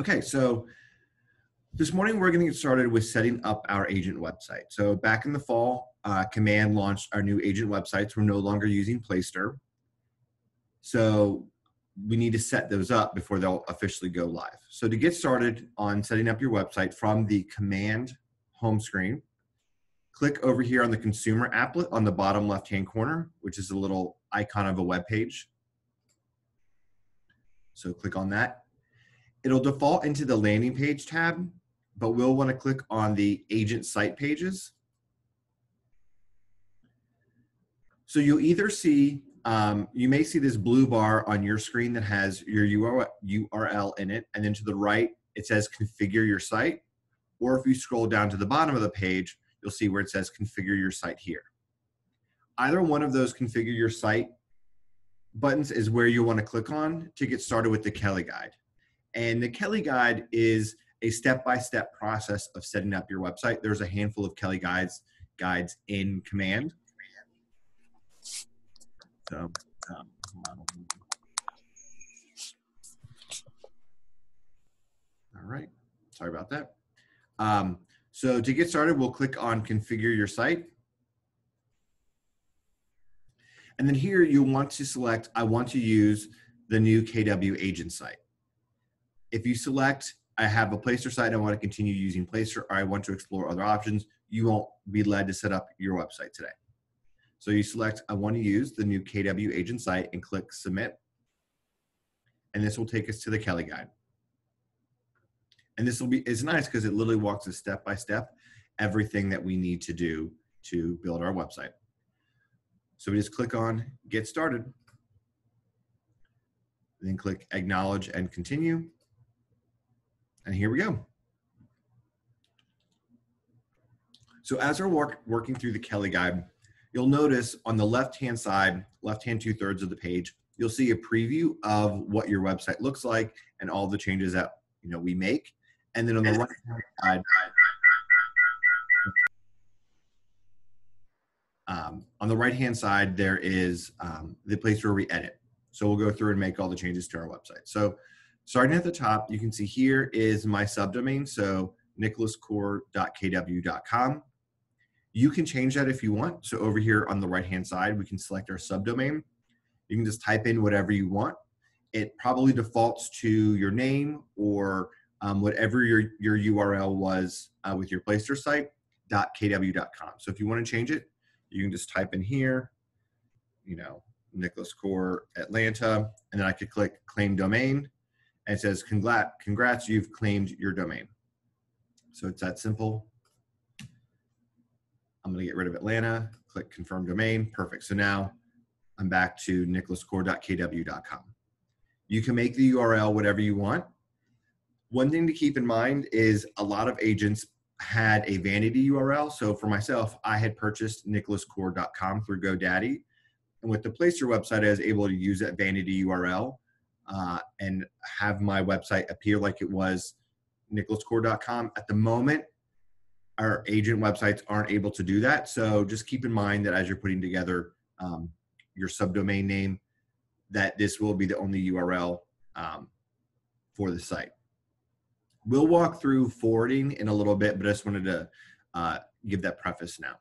Okay, so this morning we're going to get started with setting up our agent website. So back in the fall, uh, Command launched our new agent websites. We're no longer using Placester. So we need to set those up before they'll officially go live. So to get started on setting up your website from the Command home screen, click over here on the consumer applet on the bottom left-hand corner, which is a little icon of a web page. So click on that. It'll default into the landing page tab, but we'll want to click on the agent site pages. So you'll either see, um, you may see this blue bar on your screen that has your URL in it, and then to the right, it says configure your site. Or if you scroll down to the bottom of the page, you'll see where it says configure your site here. Either one of those configure your site buttons is where you'll want to click on to get started with the Kelle Guide. And the Kelle Guide is a step-by-step process of setting up your website. There's a handful of Kelle guides guides in command. So, um, all right. Sorry about that. Um, so to get started, we'll click on configure your site. And then here you'll want to select, I want to use the new KW agent site. If you select, I have a Placester site, I want to continue using Placester, or I want to explore other options, you won't be led to set up your website today. So you select, I want to use the new KW agent site and click submit. And this will take us to the Kelle guide. And this will be, it's nice because it literally walks us step by step, everything that we need to do to build our website. So we just click on get started. Then click acknowledge and continue. And here we go. So as we're work, working through the Kelle guide, you'll notice on the left-hand side, left-hand two-thirds of the page, you'll see a preview of what your website looks like and all the changes that you know we make. And then on the right-hand side, um, on the right-hand side, there is um, the place where we edit. So we'll go through and make all the changes to our website. So Starting at the top, you can see here is my subdomain, so nicholascore.kw.com. You can change that if you want. So over here on the right-hand side, we can select our subdomain. You can just type in whatever you want. It probably defaults to your name or um, whatever your, your URL was uh, with your Placester site, .kw.com. So if you want to change it, you can just type in here, you know, Nicholas Core Atlanta, and then I could click claim domain and it says, congrats, congrats, you've claimed your domain. So it's that simple. I'm gonna get rid of Atlanta, click confirm domain, perfect. So now I'm back to nicholascore.kw.com. You can make the URL whatever you want. One thing to keep in mind is a lot of agents had a vanity URL. So for myself, I had purchased nicholascore.com through GoDaddy. And with the Placester website, I was able to use that vanity URL uh, and have my website appear like it was nicholascore.com. At the moment, our agent websites aren't able to do that. So just keep in mind that as you're putting together um, your subdomain name, that this will be the only URL um, for the site. We'll walk through forwarding in a little bit, but I just wanted to uh, give that preface now.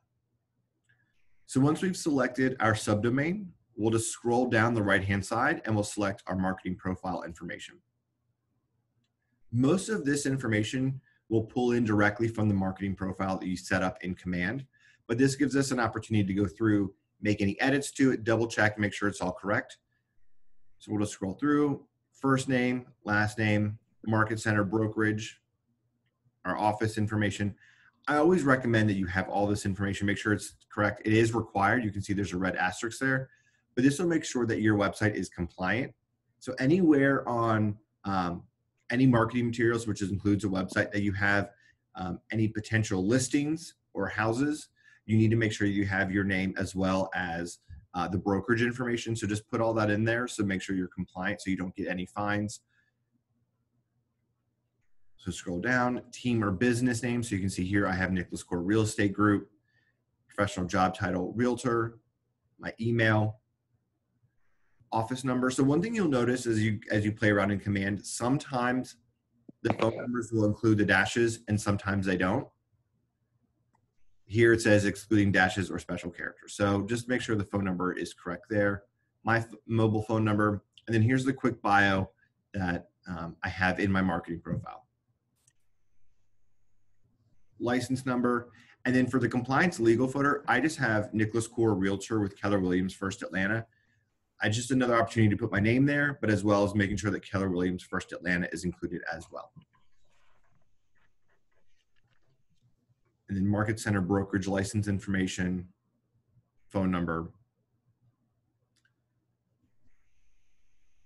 So once we've selected our subdomain, We'll just scroll down the right-hand side and we'll select our marketing profile information. Most of this information will pull in directly from the marketing profile that you set up in command, but this gives us an opportunity to go through, make any edits to it, double check, make sure it's all correct. So we'll just scroll through, first name, last name, market center, brokerage, our office information. I always recommend that you have all this information, make sure it's correct. It is required. You can see there's a red asterisk there but this will make sure that your website is compliant. So anywhere on um, any marketing materials, which includes a website that you have um, any potential listings or houses, you need to make sure you have your name as well as uh, the brokerage information. So just put all that in there. So make sure you're compliant so you don't get any fines. So scroll down, team or business name. So you can see here I have Nicholas Core Real Estate Group, professional job title, realtor, my email, office number. So one thing you'll notice as you as you play around in command, sometimes the phone numbers will include the dashes and sometimes they don't. Here it says excluding dashes or special characters. So just make sure the phone number is correct there. My mobile phone number, and then here's the quick bio that um, I have in my marketing profile. License number, and then for the compliance legal footer, I just have Nicholas Core Realtor with Keller Williams First Atlanta. I just another opportunity to put my name there, but as well as making sure that Keller Williams First Atlanta is included as well. And then market center brokerage license information, phone number.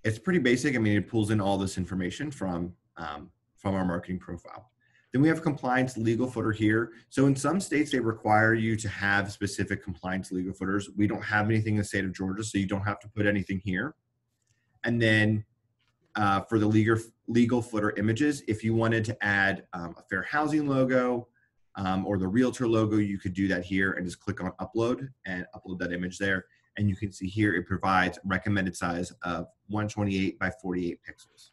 It's pretty basic. I mean, it pulls in all this information from um, from our marketing profile. Then we have compliance legal footer here. So in some states, they require you to have specific compliance legal footers. We don't have anything in the state of Georgia, so you don't have to put anything here. And then uh, for the legal, legal footer images, if you wanted to add um, a fair housing logo um, or the realtor logo, you could do that here and just click on upload and upload that image there. And you can see here it provides recommended size of 128 by 48 pixels.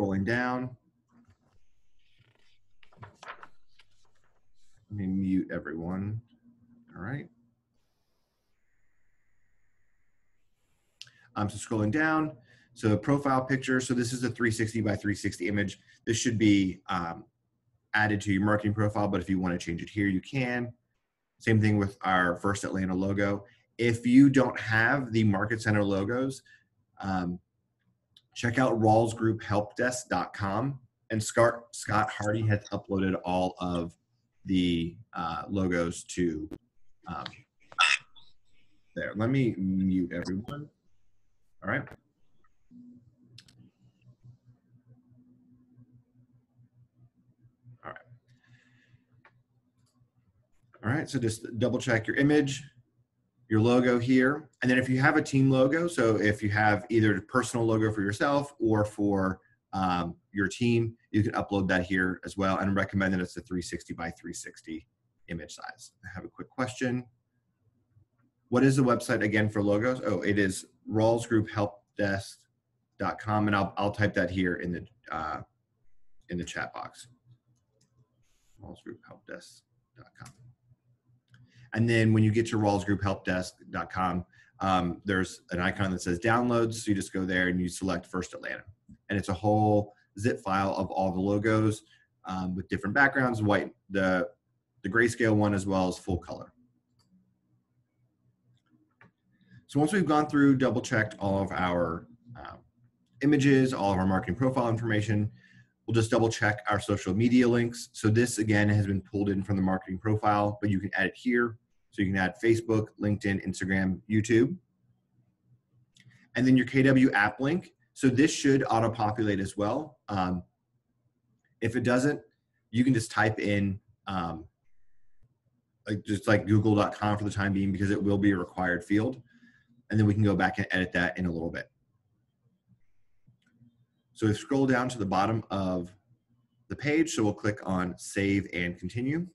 Scrolling down. Let me mute everyone. All right. Um, so scrolling down, so profile picture. So this is a 360 by 360 image. This should be um, added to your marketing profile, but if you want to change it here, you can. Same thing with our First Atlanta logo. If you don't have the Market Center logos, um, check out rawlsgrouphelpdesk.com. And Scott, Scott Hardy has uploaded all of the uh, logos to um, there. Let me mute everyone. All right. All right. All right, so just double check your image your logo here. And then if you have a team logo, so if you have either a personal logo for yourself or for um, your team, you can upload that here as well and recommend that it's a 360 by 360 image size. I have a quick question. What is the website again for logos? Oh, it is rawlsgrouphelpdesk.com and I'll, I'll type that here in the, uh, in the chat box. rawlsgrouphelpdesk.com. And then when you get to rawlsgrouphelpdesk.com, um, there's an icon that says downloads. So you just go there and you select First Atlanta. And it's a whole zip file of all the logos um, with different backgrounds, white, the, the grayscale one as well as full color. So once we've gone through, double checked all of our uh, images, all of our marketing profile information, We'll just double check our social media links. So this again has been pulled in from the marketing profile, but you can add it here. So you can add Facebook, LinkedIn, Instagram, YouTube. And then your KW app link. So this should auto-populate as well. Um, if it doesn't, you can just type in um, like just like google.com for the time being because it will be a required field. And then we can go back and edit that in a little bit. So we scroll down to the bottom of the page. So we'll click on save and continue.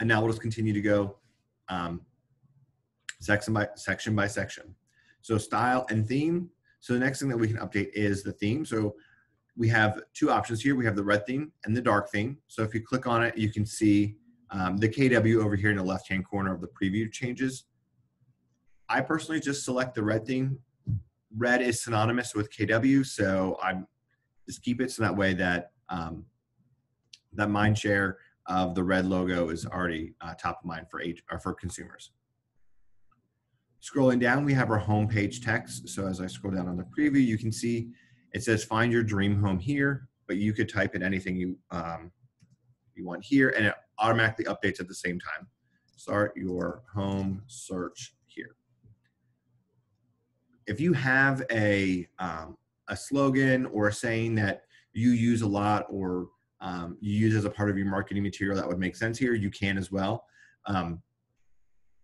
And now we'll just continue to go um, section by section by section. So style and theme. So the next thing that we can update is the theme. So we have two options here. We have the red theme and the dark theme. So if you click on it, you can see um, the KW over here in the left-hand corner of the preview changes. I personally just select the red thing. Red is synonymous with KW, so I'm just keep it so that way that um, that mind share of the red logo is already uh, top of mind for age, or for consumers. Scrolling down, we have our homepage text. So as I scroll down on the preview, you can see it says find your dream home here, but you could type in anything you um, you want here, and it automatically updates at the same time. Start your home search if you have a um, a slogan or a saying that you use a lot or um, you use as a part of your marketing material that would make sense here, you can as well. Um,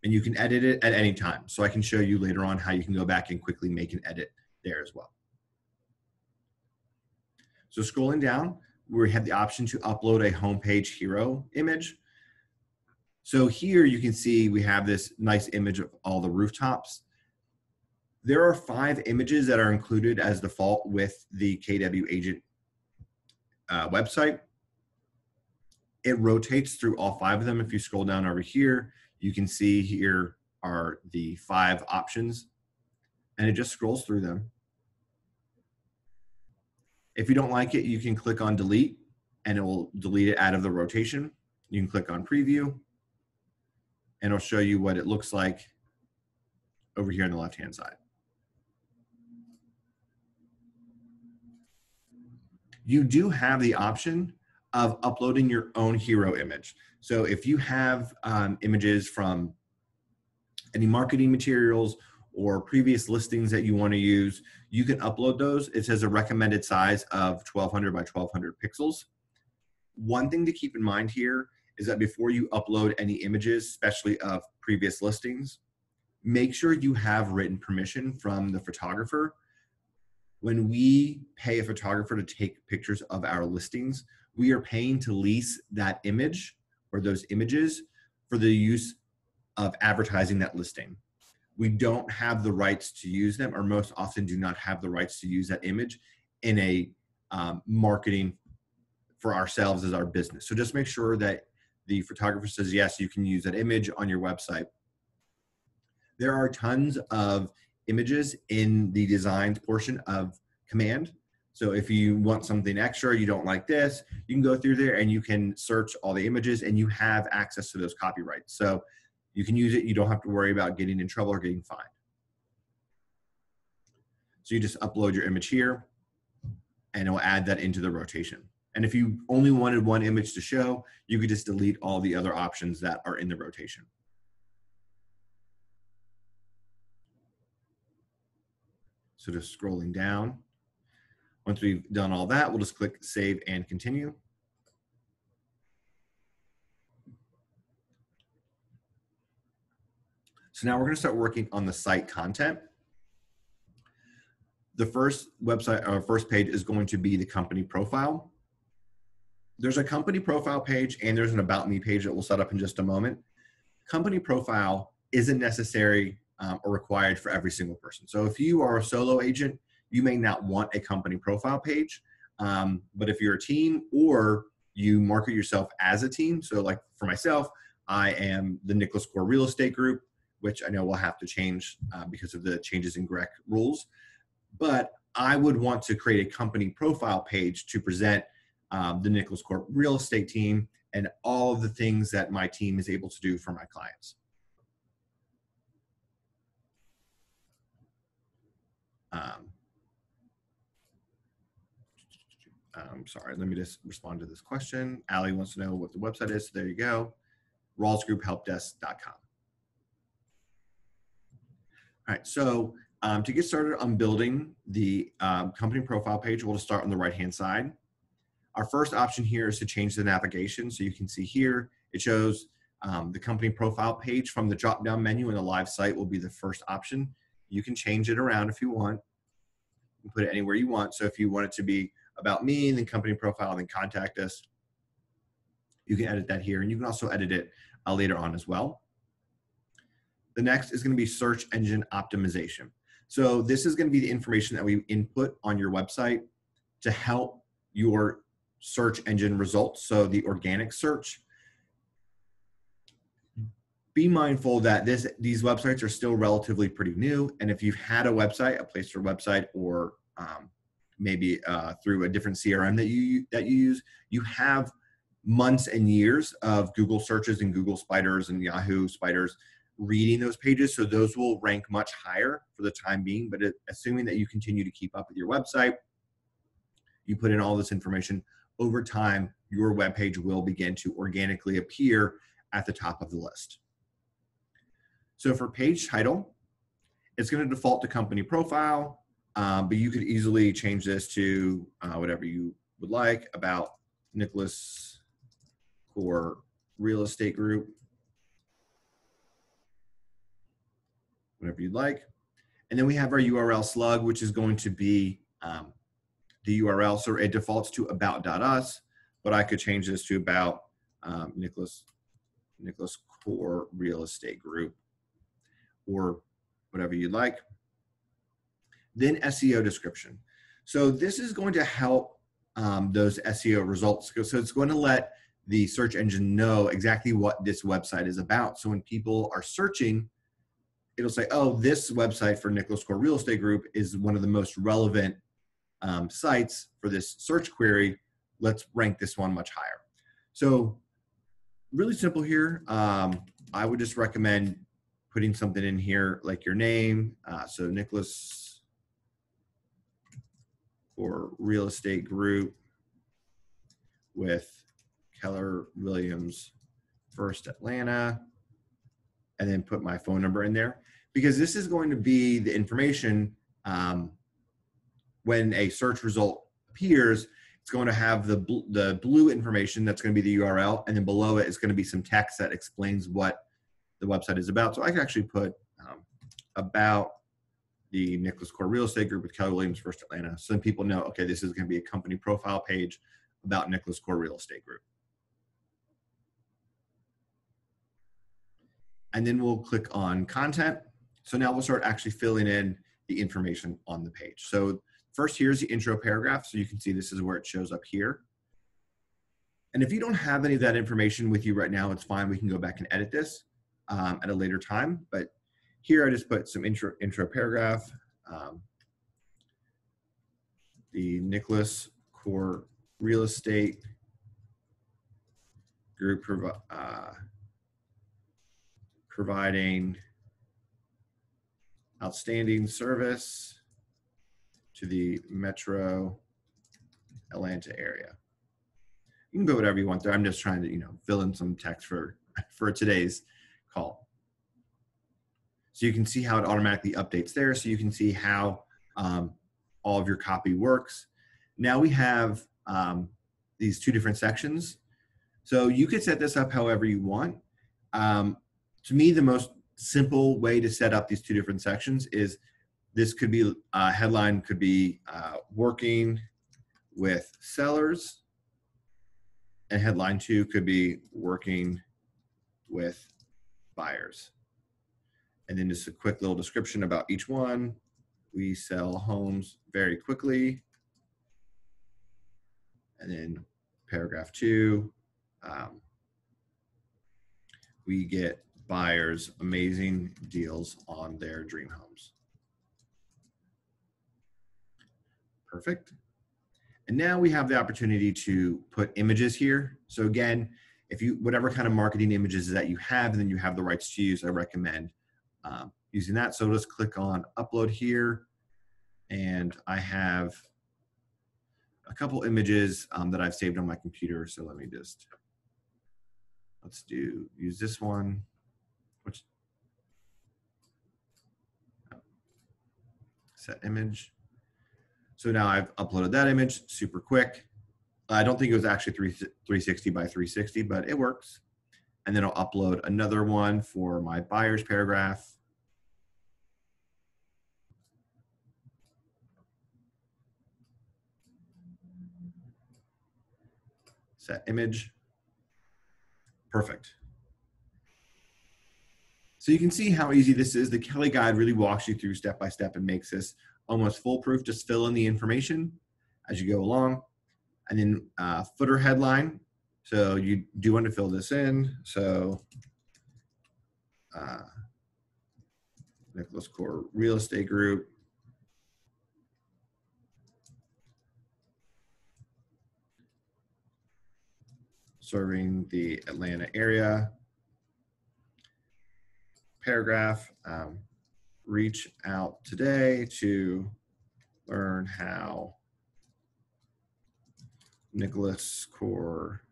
and you can edit it at any time. So I can show you later on how you can go back and quickly make an edit there as well. So scrolling down, we have the option to upload a homepage hero image. So here you can see we have this nice image of all the rooftops. There are five images that are included as default with the KW agent uh, website. It rotates through all five of them. If you scroll down over here, you can see here are the five options and it just scrolls through them. If you don't like it, you can click on delete and it will delete it out of the rotation. You can click on preview and it'll show you what it looks like over here on the left hand side. You do have the option of uploading your own hero image. So if you have um, images from any marketing materials or previous listings that you want to use, you can upload those. It says a recommended size of 1200 by 1200 pixels. One thing to keep in mind here is that before you upload any images, especially of previous listings, make sure you have written permission from the photographer. When we pay a photographer to take pictures of our listings, we are paying to lease that image or those images for the use of advertising that listing. We don't have the rights to use them, or most often do not have the rights to use that image in a um, marketing for ourselves as our business. So just make sure that the photographer says, yes, you can use that image on your website. There are tons of images in the designs portion of command. So if you want something extra, you don't like this, you can go through there and you can search all the images and you have access to those copyrights. So you can use it. You don't have to worry about getting in trouble or getting fined. So you just upload your image here and it'll add that into the rotation. And if you only wanted one image to show, you could just delete all the other options that are in the rotation. So just scrolling down. Once we've done all that, we'll just click save and continue. So now we're gonna start working on the site content. The first website or first page is going to be the company profile there's a company profile page and there's an about me page that we'll set up in just a moment. Company profile isn't necessary um, or required for every single person. So if you are a solo agent, you may not want a company profile page. Um, but if you're a team or you market yourself as a team, so like for myself, I am the Nicholas Core Real Estate Group, which I know will have to change uh, because of the changes in GREC rules. But I would want to create a company profile page to present um, the Nicholas Core real estate team, and all of the things that my team is able to do for my clients. Um, I'm um, sorry, let me just respond to this question. Ali wants to know what the website is. So there you go, rawlsgrouphelpdesk.com. All right, so um, to get started on building the um, company profile page, we'll just start on the right-hand side. Our first option here is to change the navigation. So you can see here, it shows um, the company profile page from the drop-down menu in the live site will be the first option. You can change it around if you want. You can put it anywhere you want. So if you want it to be about me, then company profile, then contact us, you can edit that here. And you can also edit it uh, later on as well. The next is gonna be search engine optimization. So this is gonna be the information that we input on your website to help your search engine results, so the organic search. Be mindful that this these websites are still relatively pretty new, and if you've had a website, a Placester website, or um, maybe uh, through a different CRM that you that you use, you have months and years of Google searches and Google spiders and Yahoo spiders reading those pages. So those will rank much higher for the time being. But it, assuming that you continue to keep up with your website, you put in all this information, over time, your web page will begin to organically appear at the top of the list. So for page title, it's going to default to company profile, um, but you could easily change this to uh, whatever you would like about Nicholas Core Real Estate Group, whatever you'd like. And then we have our URL slug, which is going to be um, the URL. So it defaults to about.us, but I could change this to about um, Nicholas, Nicholas Core Real Estate Group or whatever you'd like. Then SEO description. So this is going to help um, those SEO results. So it's going to let the search engine know exactly what this website is about. So when people are searching, it'll say, oh, this website for Nicholas Core Real Estate Group is one of the most relevant um, sites for this search query. Let's rank this one much higher. So really simple here. Um, I would just recommend putting something in here like your name. Uh, so Nicholas Core real estate group with Keller Williams First Atlanta, and then put my phone number in there because this is going to be the information um, when a search result appears. It's going to have the bl- the blue information that's going to be the URL, and then below it is going to be some text that explains what the website is about. So I can actually put um, about the Nicholas Core Real Estate Group with Keller Williams First Atlanta, so then people know, okay, this is going to be a company profile page about Nicholas Core Real Estate Group. And then we'll click on content. So now we'll start actually filling in the information on the page. So first here's the intro paragraph. So you can see this is where it shows up here. And if you don't have any of that information with you right now, it's fine. We can go back and edit this um, at a later time. But here I just put some intro, intro paragraph. Um, the Nicholas Core Real Estate Group uh, providing outstanding service to the metro Atlanta area. You can go whatever you want there. I'm just trying to, you know, fill in some text for for today's call. So you can see how it automatically updates there. So you can see how um, all of your copy works. Now we have um, these two different sections. So you could set this up however you want. Um, to me, the most simple way to set up these two different sections is this could be uh, headline could be uh, working with sellers and headline two could be working with buyers and then just a quick little description about each one we sell homes very quickly and then paragraph two um, we get buyers amazing deals on their dream homes. Perfect. And now we have the opportunity to put images here. So again, if you, whatever kind of marketing images that you have and then you have the rights to use, I recommend um, using that. So just click on upload here. And I have a couple images um, that I've saved on my computer. So let me just, let's do, use this one. Which set image. So now I've uploaded that image super quick. I don't think it was actually 360 by 360, but it works. And then I'll upload another one for my buyer's paragraph. Set image. Perfect. So you can see how easy this is. The Kelle Guide really walks you through step by step and makes this almost foolproof. Just fill in the information as you go along. And then uh, footer headline. So you do want to fill this in. So uh, Nicholas Core Real Estate Group. Serving the Atlanta area paragraph, um, reach out today to learn how Nicholas Core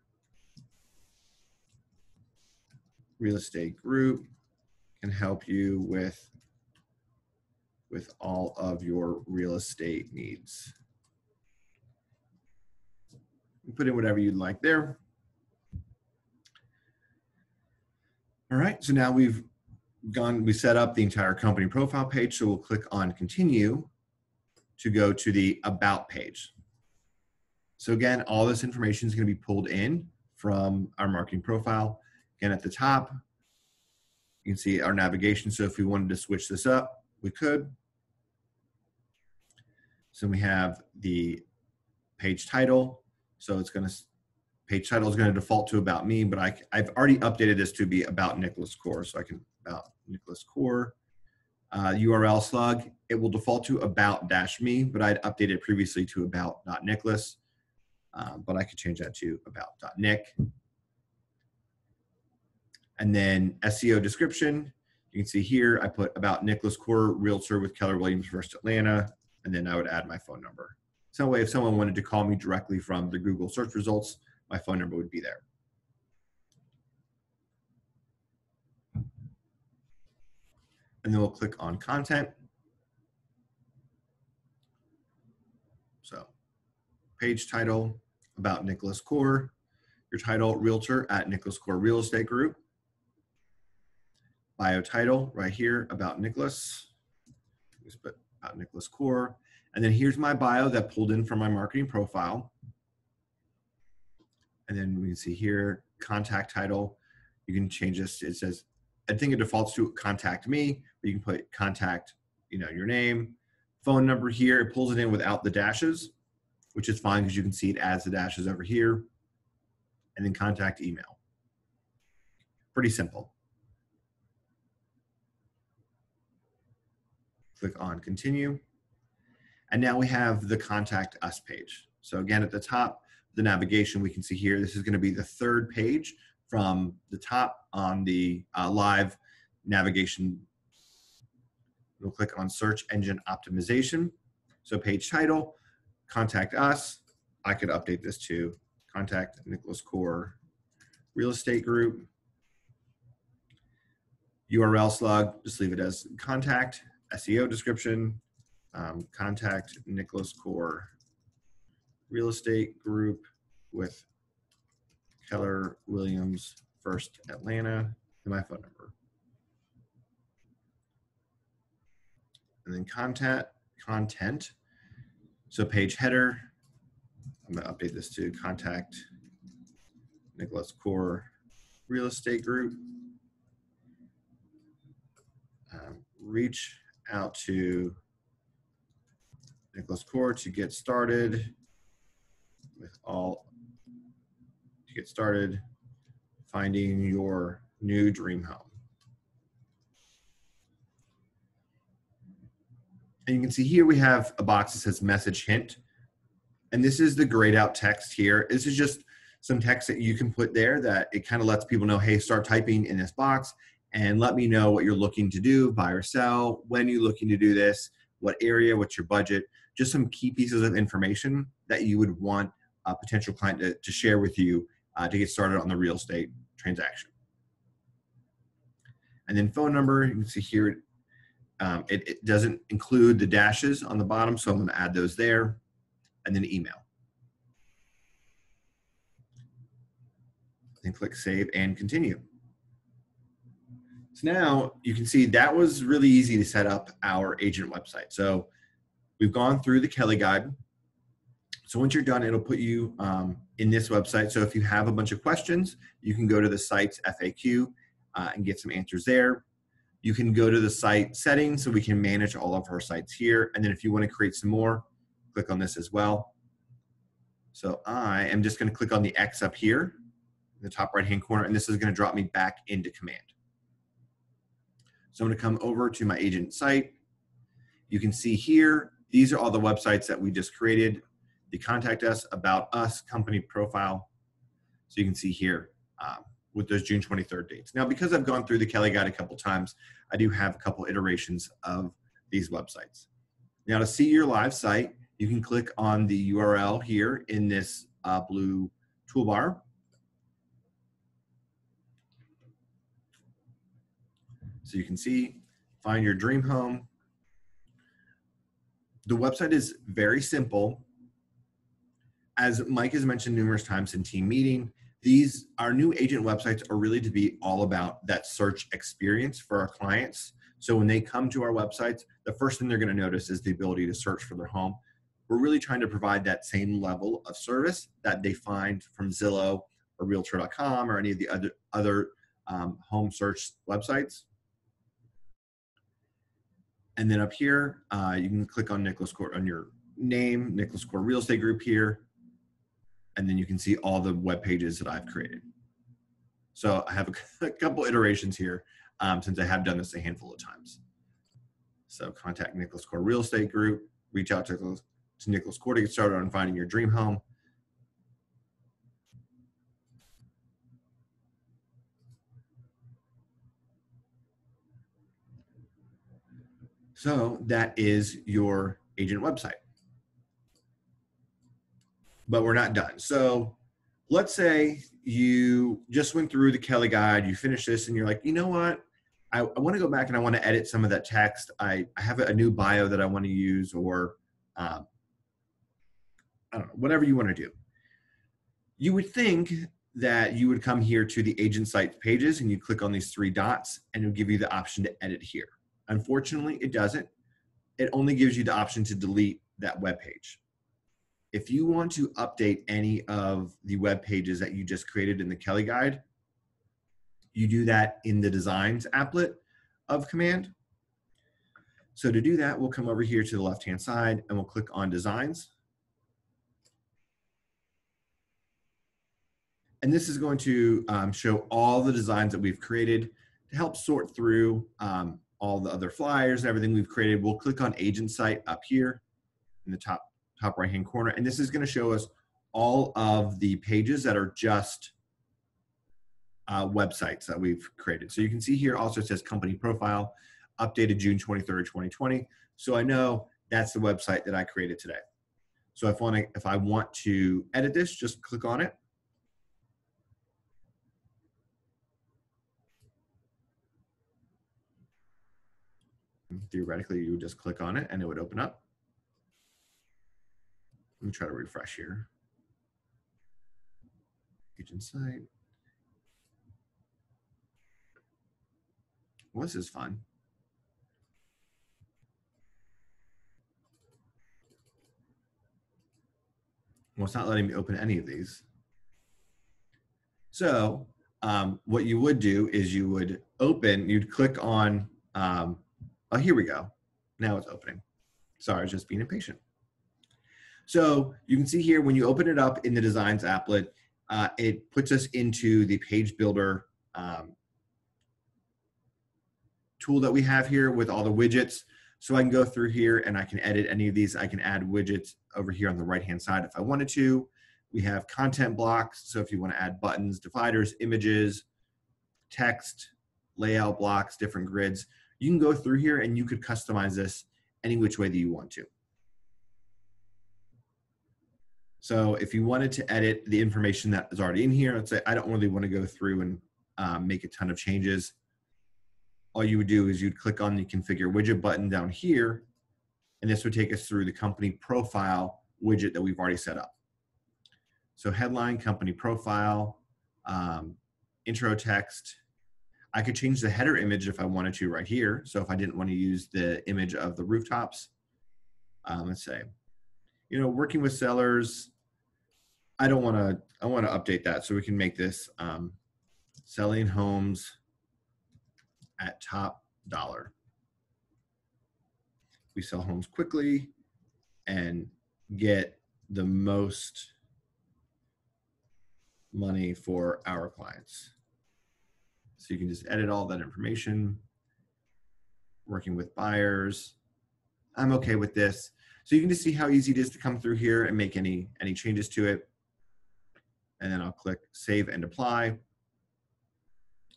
Real Estate Group can help you with with all of your real estate needs. put in whatever you'd like there. All right, so now we've gone, we set up the entire company profile page. So we'll click on continue to go to the about page. So again, all this information is going to be pulled in from our marketing profile. Again, at the top, You can see our navigation. So if we wanted to switch this up, we could. So we have the page title. So it's going to, page title is going to default to about me, but I, I've already updated this to be about Nicholas Core. So I can, about Nicholas Core. Uh, URL slug, it will default to about dash me, but I'd updated previously to about dot Nicholas. Um, but I could change that to about Nick. And then SEO description, you can see here, I put about Nicholas Core, realtor with Keller Williams First Atlanta, and then I would add my phone number. So way if someone wanted to call me directly from the Google search results, my phone number would be there. And then we'll click on content. So page title about Nicholas Core, your title, realtor at Nicholas Core Real Estate Group. Bio title right here about Nicholas. Put about Nicholas Core. And then here's my bio that pulled in from my marketing profile. And then we can see here, contact title. You can change this. It says, I think it defaults to contact me, but you can put contact, you know, your name, phone number here. It pulls it in without the dashes, which is fine because you can see it adds the dashes over here. And then contact email. Pretty simple. Click on continue. And now we have the contact us page. So again, at the top, the navigation we can see here, this is gonna be the third page from the top on the uh, live navigation. We'll click on search engine optimization. So page title, contact us. I could update this to contact Nicholas Core Real Estate Group. URL slug, just leave it as contact, SEO description, um, contact Nicholas Core Real Estate Group with Keller Williams First Atlanta and my phone number. And then content, content. So page header, I'm gonna update this to contact Nicholas Core Real Estate Group. Um, reach out to Nicholas Core to get started with all to get started finding your new dream home. And you can see here we have a box that says message hint. And this is the grayed out text here. This is just some text that you can put there that it kind of lets people know, hey, start typing in this box and let me know what you're looking to do, buy or sell, when you're looking to do this, what area, what's your budget, just some key pieces of information that you would want a potential client to, to share with you uh, to get started on the real estate transaction. And then phone number, you can see here, um, it, it doesn't include the dashes on the bottom, so I'm gonna add those there, and then email. Then click save and continue. So now you can see that was really easy to set up our agent website. So we've gone through the Kelle guide. So once you're done, it'll put you um, in this website. So if you have a bunch of questions, you can go to the site's FAQ uh, and get some answers there. You can go to the site settings so we can manage all of our sites here. And then if you want to create some more, click on this as well. So I am just going to click on the X up here in the top right hand corner, and this is going to drop me back into command. So I'm going to come over to my agent site. You can see here, these are all the websites that we just created. The contact us, about us, company profile. So you can see here um, with those June 23rd dates. Now, because I've gone through the Kelle Guide a couple times, I do have a couple iterations of these websites. Now to see your live site, you can click on the URL here in this uh, blue toolbar So you can see, find your dream home. The website is very simple. As Mike has mentioned numerous times in team meeting, these our new agent websites are really to be all about that search experience for our clients. So when they come to our websites, the first thing they're going to notice is the ability to search for their home. We're really trying to provide that same level of service that they find from Zillow or Realtor.com or any of the other other um, home search websites And then up here, uh, you can click on Nicholas Core on your name, Nicholas Core Real Estate Group here. And then you can see all the web pages that I've created. So I have a, a couple iterations here um, since I have done this a handful of times. So contact Nicholas Core Real Estate Group, reach out to, to Nicholas Core to get started on finding your dream home. So that is your agent website. But we're not done. So let's say you just went through the Kelle guide, you finished this, and you're like, you know what? I, I want to go back and I want to edit some of that text. I, I have a new bio that I want to use, or um, I don't know, whatever you want to do. You would think that you would come here to the agent site pages and you click on these three dots and it'll give you the option to edit here. Unfortunately, it doesn't. It only gives you the option to delete that web page. If you want to update any of the web pages that you just created in the Kelle guide, you do that in the designs applet of command. So to do that, we'll come over here to the left-hand side and we'll click on designs. And this is going to um, show all the designs that we've created to help sort through um, all the other flyers and everything we've created. We'll click on agent site up here in the top, top right hand corner. And this is gonna show us all of the pages that are just uh, websites that we've created. So you can see here also says company profile, updated June 23rd, 2020. So I know that's the website that I created today. So if, want to, if I want to edit this, just click on it. theoretically you would just click on it and it would open up. Let me try to refresh here. Agent site. Well, this is fun. Well, it's not letting me open any of these. So um, what you would do is you would open, you'd click on um, Oh, here we go. Now it's opening. Sorry, just being impatient. So you can see here when you open it up in the Designs applet, uh, it puts us into the page builder um, tool that we have here with all the widgets. So I can go through here and I can edit any of these. I can add widgets over here on the right-hand side if I wanted to. We have content blocks. So if you want to add buttons, dividers, images, text, layout blocks, different grids you can go through here and you could customize this any which way that you want to. So if you wanted to edit the information that is already in here, let's say I don't really want to go through and um, make a ton of changes. All you would do is you'd click on the configure widget button down here, and this would take us through the company profile widget that we've already set up. So headline, company profile, um, intro text, I could change the header image if I wanted to right here. So if I didn't want to use the image of the rooftops, um, let's say, you know, working with sellers, I don't want to, I want to update that so we can make this um, selling homes at top dollar. We sell homes quickly and get the most money for our clients. So you can just edit all that information. Working with buyers. I'm okay with this. So you can just see how easy it is to come through here and make any, any changes to it. And then I'll click save and apply.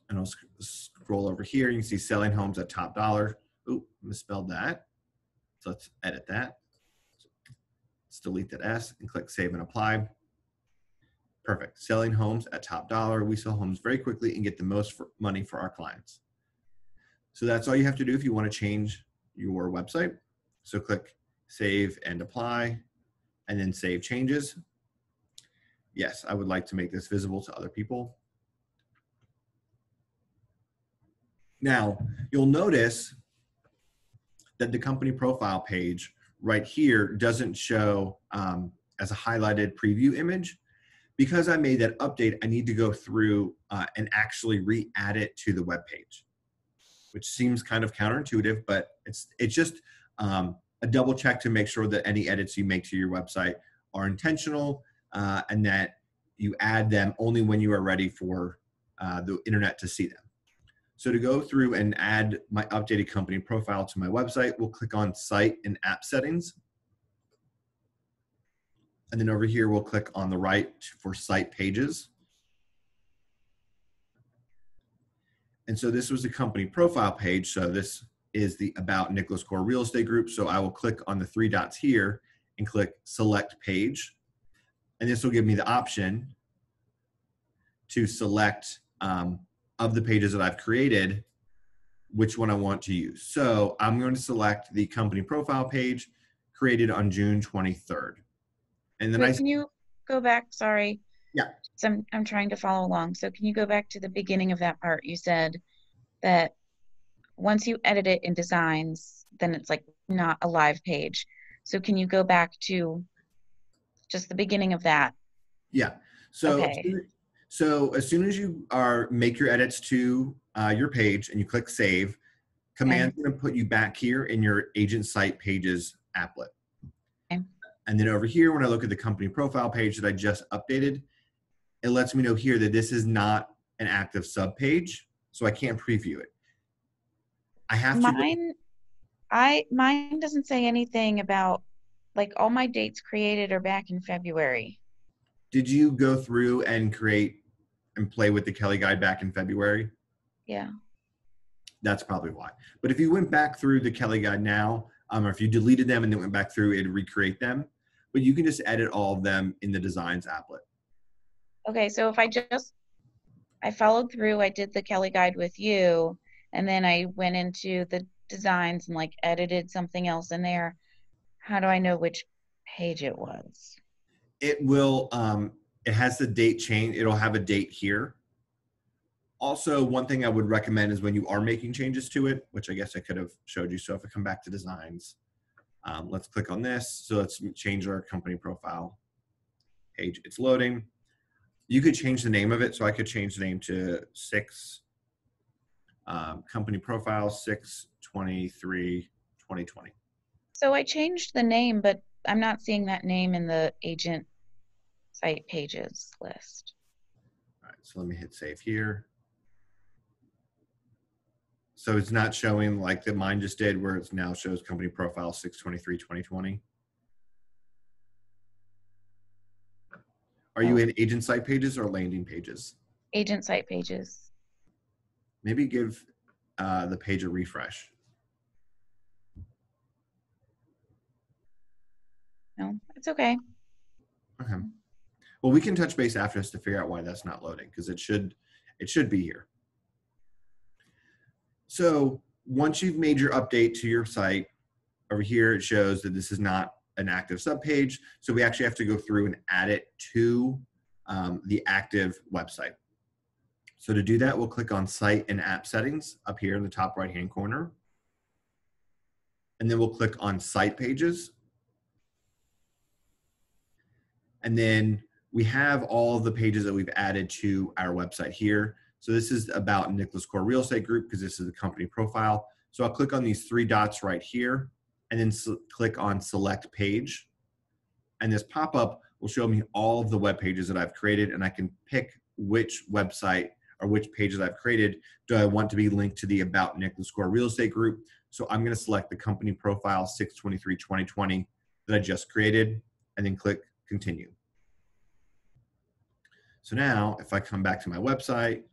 And I'll sc scroll over here. You can see selling homes at top dollar. Oh, misspelled that. So let's edit that. Let's delete that S and click save and apply. Perfect. Selling homes at top dollar. We sell homes very quickly and get the most for money for our clients. So that's all you have to do if you want to change your website. So click save and apply and then save changes. Yes, I would like to make this visible to other people. Now, you'll notice that the company profile page right here doesn't show um, as a highlighted preview image because I made that update, I need to go through uh, and actually re-add it to the web page. which seems kind of counterintuitive, but it's it's just um, a double check to make sure that any edits you make to your website are intentional uh, and that you add them only when you are ready for uh, the internet to see them. So to go through and add my updated company profile to my website, we'll click on Site and App Settings. And then over here, we'll click on the right for Site Pages. And so this was the company profile page. So this is the About Nicholas Core Real Estate Group. So I will click on the three dots here and click Select Page. And this will give me the option to select um, of the pages that I've created, which one I want to use. So I'm going to select the company profile page created on June 23rd. And then Wait, I, Can you go back? Sorry. Yeah. So I'm, I'm trying to follow along. So can you go back to the beginning of that part? You said that once you edit it in designs, then it's like not a live page. So can you go back to just the beginning of that? yeah. So, Okay. so as soon as you are make your edits to uh, your page and you click save, command's going to put you back here in your agent site pages applet. Okay. And then over here, when I look at the company profile page that I just updated, it lets me know here that this is not an active sub page, so I can't preview it. I have to. Mine, I, mine doesn't say anything about, like, all my dates created are back in February. Did you go through and create and play with the Kelle guide back in February? Yeah. That's probably why. But if you went back through the Kelle guide now, um, or if you deleted them and then went back through, it'd recreate them. But you can just edit all of them in the designs applet. Okay, so if I just, I followed through, I did the Kelle guide with you, and then I went into the designs and like edited something else in there. How do I know which page it was? It will, um, it has the date change. It'll have a date here. Also, one thing I would recommend is when you are making changes to it, which I guess I could have showed you. So if I come back to designs, um, let's click on this. So let's change our company profile page. It's loading. You could change the name of it. So I could change the name to six um, company profile 623 2020. So I changed the name, but I'm not seeing that name in the agent site pages list. All right, so let me hit save here. So it's not showing like that mine just did where it now shows company profile 623 2020. Are you in agent site pages or landing pages? Agent site pages. Maybe give uh, the page a refresh. No, it's okay. Okay. Well, we can touch base after this to figure out why that's not loading because it should it should be here. So once you've made your update to your site, over here it shows that this is not an active subpage. So we actually have to go through and add it to um, the active website. So to do that, we'll click on Site and App Settings up here in the top right-hand corner. And then we'll click on Site Pages. And then we have all the pages that we've added to our website here. So this is about Nicholas Core Real Estate Group because this is the company profile. So I'll click on these three dots right here and then click on select page. And this pop-up will show me all of the web pages that I've created and I can pick which website or which pages I've created. Do I want to be linked to the About Nicholas Core Real Estate Group? So I'm going to select the company profile 623-2020 that I just created and then click continue. So now if I come back to my website,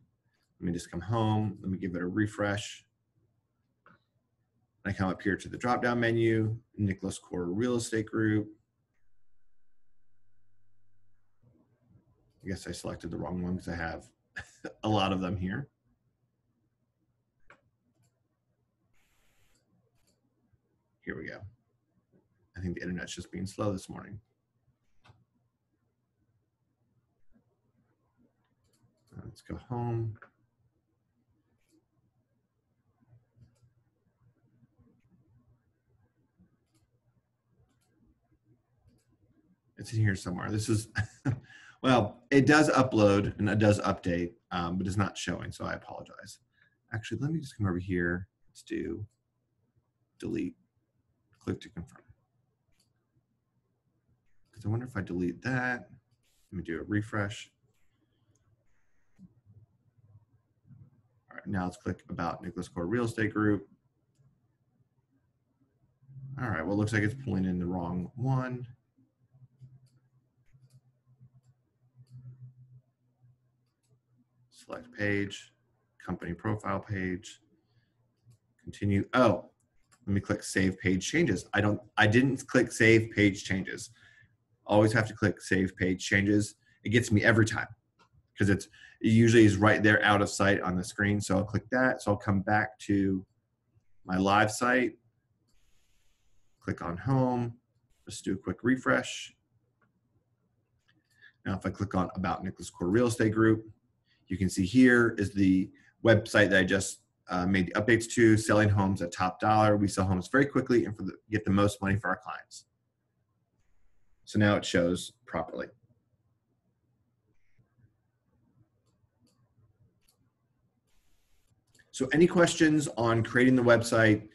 let me just come home, let me give it a refresh. I come up here to the drop down menu, Nicholas Core Real Estate Group. I guess I selected the wrong one because I have a lot of them here. Here we go. I think the internet's just being slow this morning. Let's go home. It's in here somewhere. This is, well, it does upload and it does update, um, but it's not showing, so I apologize. Actually, let me just come over here. Let's do delete, click to confirm. Because I wonder if I delete that, let me do a refresh. All right, now let's click about Nicholas Core Real Estate Group. All right, well, looks like it's pulling in the wrong one. Select page, company profile page, continue. Oh, let me click save page changes. I don't, I didn't click save page changes. Always have to click save page changes. It gets me every time because it's, it usually is right there out of sight on the screen. So I'll click that. So I'll come back to my live site, click on home, just do a quick refresh. Now, if I click on about Nicholas Core Real Estate Group, you can see here is the website that I just uh, made the updates to, selling homes at top dollar. We sell homes very quickly and for the, get the most money for our clients. So now it shows properly. So any questions on creating the website,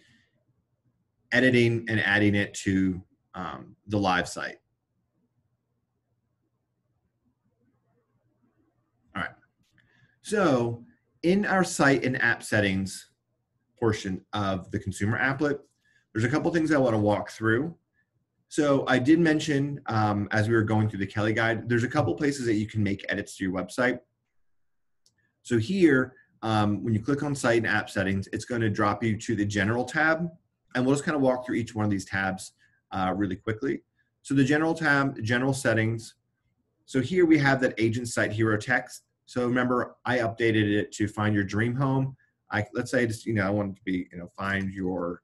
editing and adding it to um, the live site? All right. So in our site and app settings portion of the consumer applet, there's a couple things I want to walk through. So I did mention um, as we were going through the Kelle guide, there's a couple places that you can make edits to your website. So here, um, when you click on site and app settings, it's going to drop you to the general tab. And we'll just kind of walk through each one of these tabs uh, really quickly. So the general tab, general settings. So here we have that agent site hero text. So remember, I updated it to find your dream home. I let's say just you know I want it to be you know find your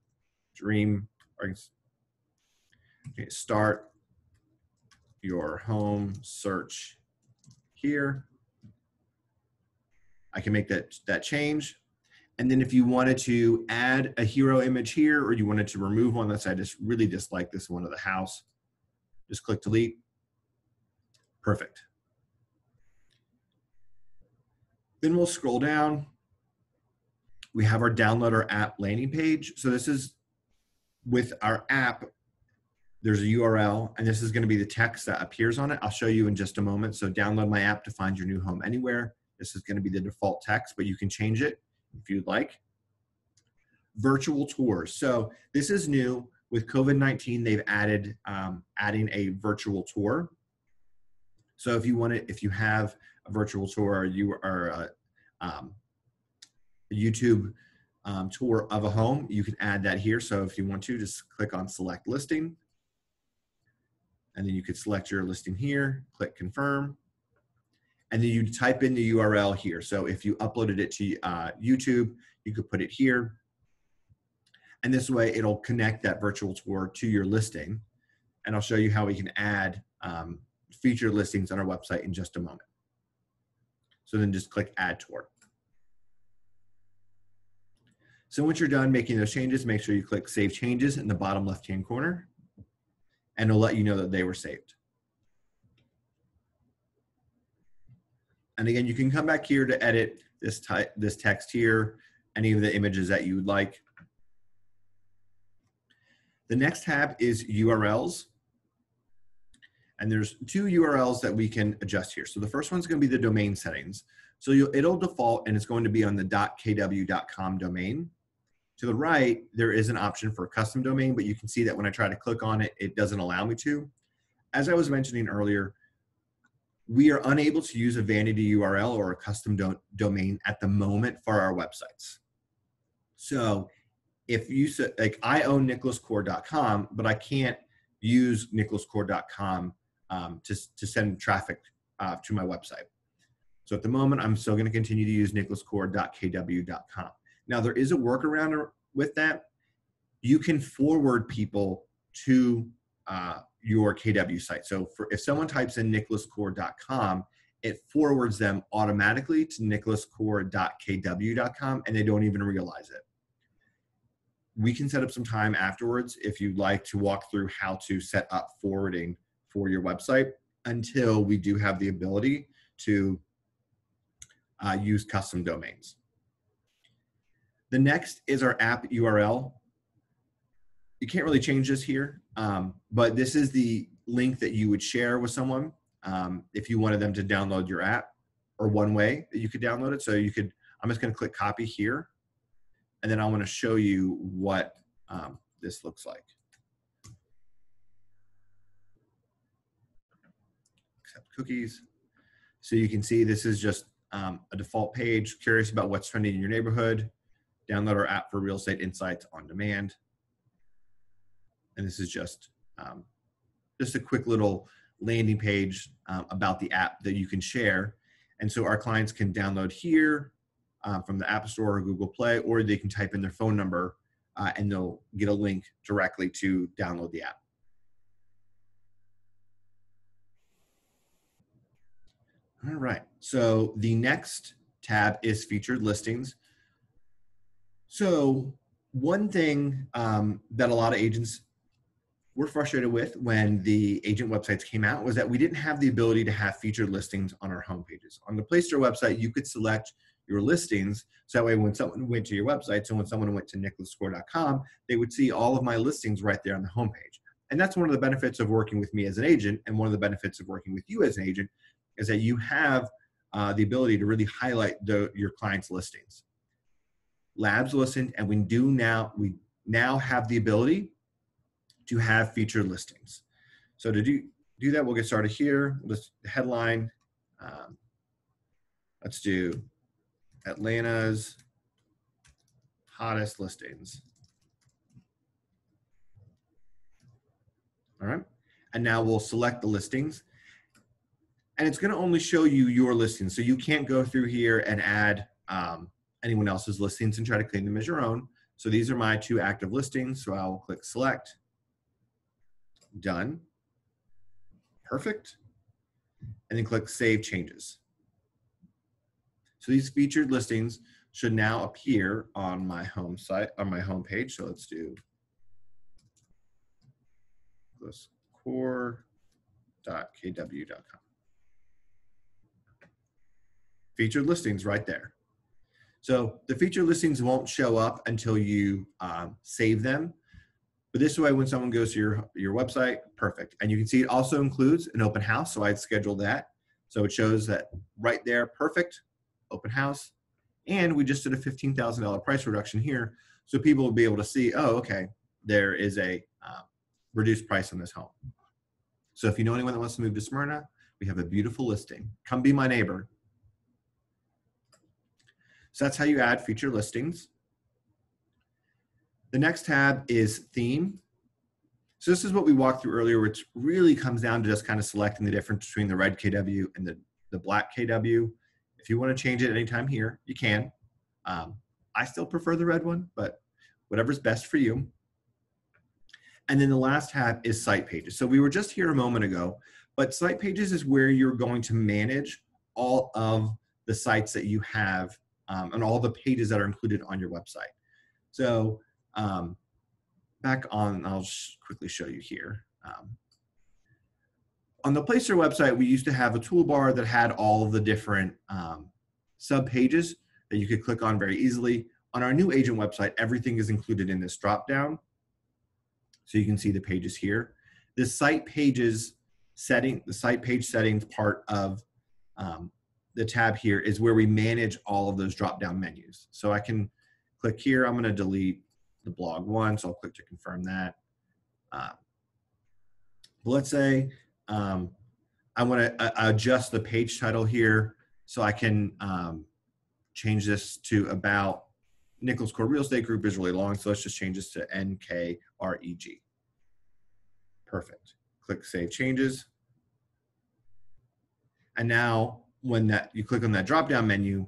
dream or okay, start your home search here. I can make that that change. And then if you wanted to add a hero image here or you wanted to remove one, let's say I just really dislike this one of the house, just click delete. Perfect. Then we'll scroll down. We have our download our app landing page. So this is with our app, there's a URL and this is gonna be the text that appears on it. I'll show you in just a moment. So download my app to find your new home anywhere. This is gonna be the default text, but you can change it if you'd like. Virtual tours. So this is new. With COVID-19, they've added um, adding a virtual tour. So if you want to, if you have a virtual tour or you are a, um, a YouTube um, tour of a home, you can add that here. So if you want to, just click on select listing. And then you could select your listing here, click confirm. And then you type in the URL here. So if you uploaded it to uh, YouTube, you could put it here. And this way it'll connect that virtual tour to your listing. And I'll show you how we can add um, featured listings on our website in just a moment. So then just click add tour. So once you're done making those changes, make sure you click save changes in the bottom left-hand corner and it'll let you know that they were saved. And again, you can come back here to edit this, type, this text here, any of the images that you would like. The next tab is URLs. And there's two URLs that we can adjust here. So the first one's going to be the domain settings. So it'll default and it's going to be on the .kw.com domain. To the right, there is an option for custom domain, but you can see that when I try to click on it, it doesn't allow me to. As I was mentioning earlier, we are unable to use a vanity URL or a custom do domain at the moment for our websites. So if you said, like I own nicholascore.com, but I can't use nicholascore.com um, to, to send traffic uh, to my website. So at the moment, I'm still going to continue to use nicholascore.kw.com. Now, there is a workaround with that. You can forward people to uh, your KW site. So for, if someone types in nicholascore.com, it forwards them automatically to nicholascore.kw.com and they don't even realize it. We can set up some time afterwards if you'd like to walk through how to set up forwarding for your website until we do have the ability to uh, use custom domains. The next is our app URL. You can't really change this here, um, but this is the link that you would share with someone um, if you wanted them to download your app or one way that you could download it. So you could, I'm just going to click copy here, and then I want to show you what um, this looks like. Accept cookies. So you can see this is just um, a default page, curious about what's trending in your neighborhood. Download our app for real estate insights on demand. And this is just um, just a quick little landing page um, about the app that you can share. And so our clients can download here uh, from the App Store or Google Play, or they can type in their phone number uh, and they'll get a link directly to download the app. All right, so the next tab is featured listings. So one thing um, that a lot of agents were frustrated with when the agent websites came out was that we didn't have the ability to have featured listings on our home pages. On the Placester website, you could select your listings. So that way when someone went to your website, so when someone went to nicholascore.com, they would see all of my listings right there on the homepage. And that's one of the benefits of working with me as an agent and one of the benefits of working with you as an agent is that you have uh, the ability to really highlight the, your client's listings. Labs listened, and we do now we now have the ability to have featured listings. So to do do that, we'll get started here. Let's headline. Um, let's do Atlanta's hottest listings. All right, and now we'll select the listings and it's going to only show you your listings. So you can't go through here and add um, anyone else's listings and try to claim them as your own. So these are my two active listings. So I'll click select, done, perfect, and then click save changes. So these featured listings should now appear on my home site, on my home page. So let's do this core.kw.com featured listings right there. So the featured listings won't show up until you um, save them. But this way, when someone goes to your, your website, perfect. And you can see it also includes an open house. So I'd schedule that. So it shows that right there, perfect, open house. And we just did a $15,000 price reduction here. So people will be able to see, oh, okay, there is a uh, reduced price on this home. So if you know anyone that wants to move to Smyrna, we have a beautiful listing. Come be my neighbor. So that's how you add feature listings. The next tab is theme. So this is what we walked through earlier, which really comes down to just kind of selecting the difference between the red KW and the, the black KW. If you want to change it anytime here, you can. Um, I still prefer the red one, but whatever's best for you. And then the last tab is site pages. So we were just here a moment ago, but site pages is where you're going to manage all of the sites that you have um, and all the pages that are included on your website. So um, back on, I'll just quickly show you here. Um, on the Placester website, we used to have a toolbar that had all the different um, sub pages that you could click on very easily. On our new agent website, everything is included in this drop down. So you can see the pages here. The site pages setting, the site page settings part of um, the tab here is where we manage all of those drop down menus. So I can click here. I'm going to delete the blog one. So I'll click to confirm that. Uh, let's say um, I want to uh, adjust the page title here so I can um, change this to about Nicholas Core Real Estate Group is really long. So let's just change this to NKREG. Perfect. Click Save Changes. And now when that you click on that drop down menu,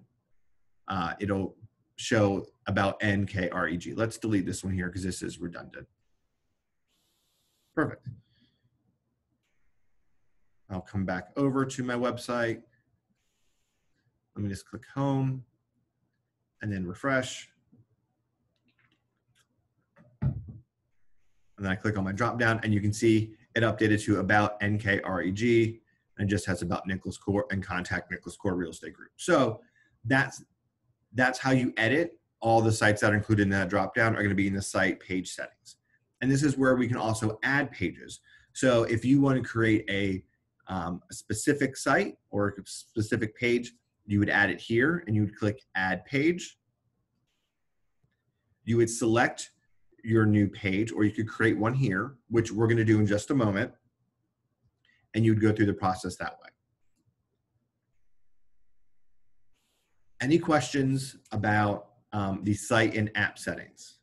uh, it'll show about NKREG. Let's delete this one here because this is redundant. Perfect. I'll come back over to my website. Let me just click home and then refresh. And then I click on my drop down and you can see it updated to about NKREG and just has about Nicholas Core and contact Nicholas Core Real Estate Group. So that's that's how you edit all the sites that are included in that dropdown are going to be in the site page settings. And this is where we can also add pages. So if you want to create a, um, a specific site or a specific page, you would add it here and you would click add page. You would select your new page or you could create one here, which we're going to do in just a moment. And you'd go through the process that way. Any questions about um, the site and app settings?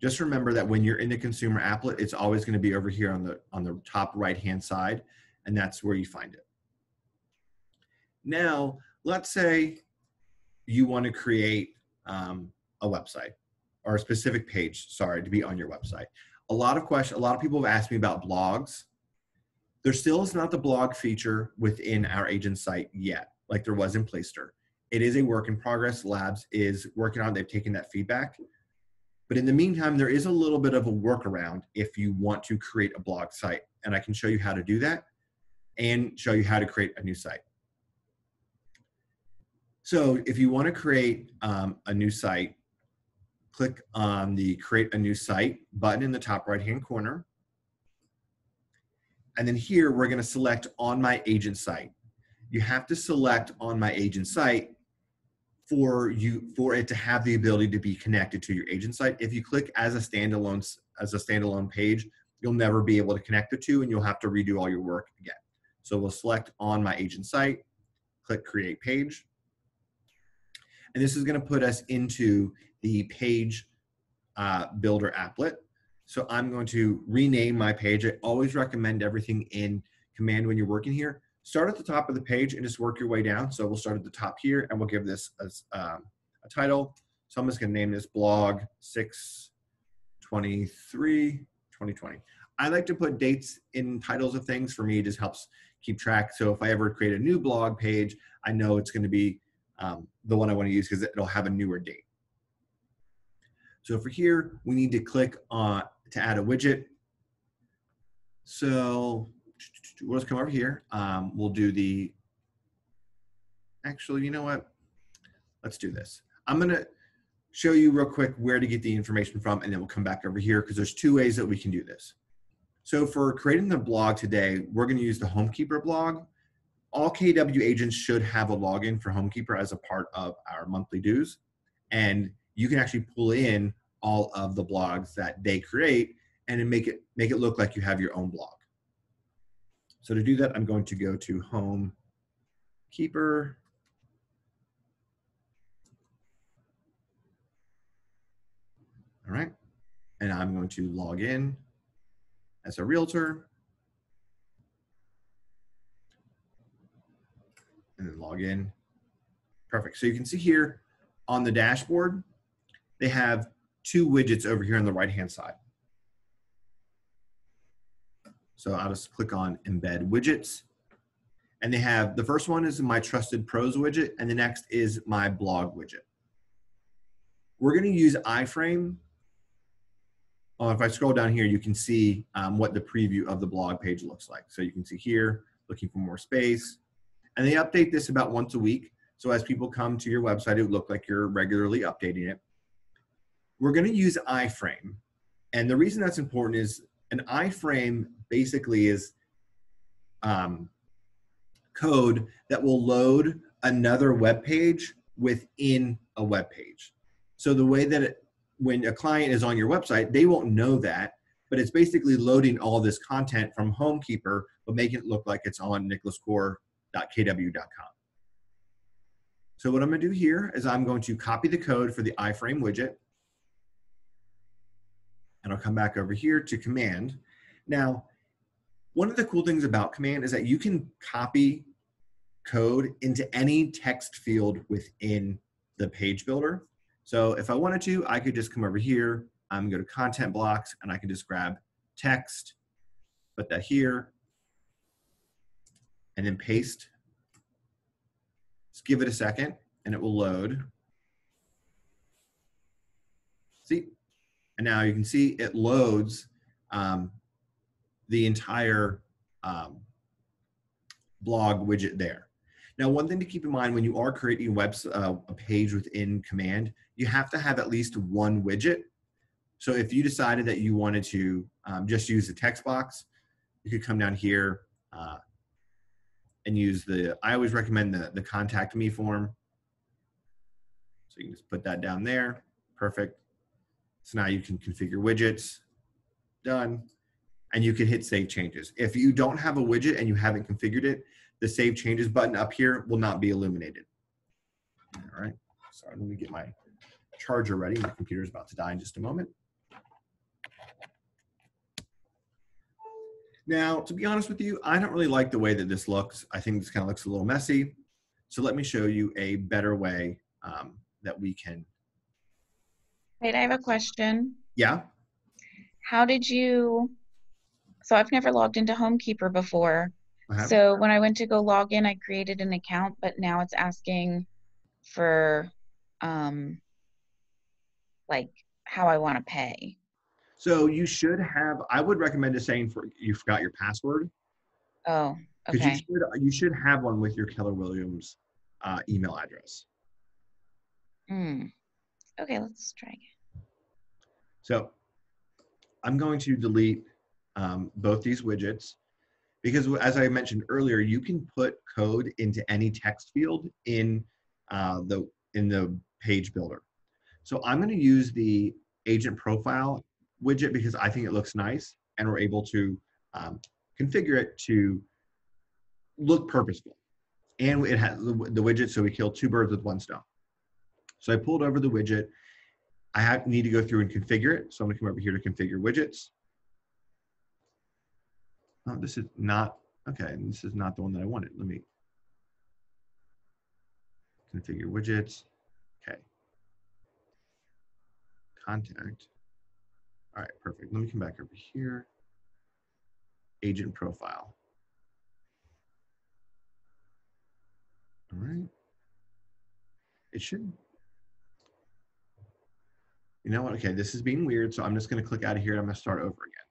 Just remember that when you're in the consumer applet, it's always going to be over here on the on the top right hand side, and that's where you find it. Now, let's say you want to create um, a website or a specific page, sorry, to be on your website. A lot of questions, a lot of people have asked me about blogs. There still is not the blog feature within our agent site yet, like there was in Placester. It is a work in progress. Labs is working on. They've taken that feedback. But in the meantime, there is a little bit of a workaround if you want to create a blog site. And I can show you how to do that and show you how to create a new site. So if you want to create um, a new site, click on the create a new site button in the top right hand corner. And then here we're going to select on my agent site. You have to select on my agent site for you for it to have the ability to be connected to your agent site. If you click as a standalone as a standalone page, you'll never be able to connect the two and you'll have to redo all your work again. So we'll select on my agent site, click create page. And this is going to put us into the page uh, builder applet. So I'm going to rename my page. I always recommend everything in command when you're working here. Start at the top of the page and just work your way down. So we'll start at the top here and we'll give this as um, a title. So I'm just going to name this blog 623 2020. I like to put dates in titles of things. For me, it just helps keep track. So if I ever create a new blog page, I know it's going to be um, the one I want to use because it'll have a newer date. So for here, we need to click on to add a widget. So we'll just come over here. Um, we'll do the, actually, you know what? Let's do this. I'm to show you real quick where to get the information from, and then we'll come back over here because there's two ways that we can do this. So for creating the blog today, we're to use the Homekeeper blog all KW agents should have a login for Homekeeper as a part of our monthly dues. And you can actually pull in all of the blogs that they create and make it make it look like you have your own blog. So to do that, I'm going to go to home keeper. All right. And I'm going to log in as a realtor. and then log in. Perfect. So you can see here on the dashboard, they have two widgets over here on the right-hand side. So I'll just click on embed widgets. And they have, the first one is my trusted pros widget, and the next is my blog widget. We're gonna use iframe. Oh, if I scroll down here, you can see um, what the preview of the blog page looks like. So you can see here, looking for more space, and they update this about once a week. So as people come to your website, it would look like you're regularly updating it. We're going to use iframe. And the reason that's important is an iframe basically is um, code that will load another web page within a web page. So the way that it, when a client is on your website, they won't know that, but it's basically loading all this content from Homekeeper, but making it look like it's on Nicholas Core www.kw.com. So what I'm going to do here is I'm going to copy the code for the iframe widget. And I'll come back over here to command. Now, one of the cool things about command is that you can copy code into any text field within the page builder. So if I wanted to, I could just come over here, I'm go to content blocks, and I can just grab text, put that here, and then paste. Just give it a second and it will load. See? And now you can see it loads um, the entire um, blog widget there. Now, one thing to keep in mind when you are creating a web uh, a page within Command, you have to have at least one widget. So if you decided that you wanted to um, just use the text box, you could come down here uh, and use the. I always recommend the the contact me form. So you can just put that down there. Perfect. So now you can configure widgets. Done. And you can hit save changes. If you don't have a widget and you haven't configured it, the save changes button up here will not be illuminated. All right. Sorry, let me get my charger ready. My computer is about to die in just a moment. Now, to be honest with you, I don't really like the way that this looks. I think this kind of looks a little messy. So let me show you a better way um, that we can. Wait, I have a question. Yeah. How did you? So I've never logged into Homekeeper before. Uh-huh. So when I went to go log in, I created an account, but now it's asking for um like how I want to pay. So you should have. I would recommend just saying for you forgot your password Oh, okay. you should you should have one with your Keller Williams uh, email address. Hmm. Okay, let's try again. So I'm going to delete um, both these widgets because as I mentioned earlier, you can put code into any text field in uh, the in the page builder. So I'm going to use the agent profile widget because I think it looks nice and we're able to um, configure it to look purposeful. And it has the, the widget, so we kill two birds with one stone. So I pulled over the widget. I have, need to go through and configure it. So I'm gonna come over here to configure widgets. Oh, this is not, okay, this is not the one that I wanted. Let me configure widgets. Okay. Contact. All right, perfect. Let me come back over here. Agent profile. All right. It should. You know what? Okay, this is being weird, so I'm just going to click out of here. And I'm going to start over again.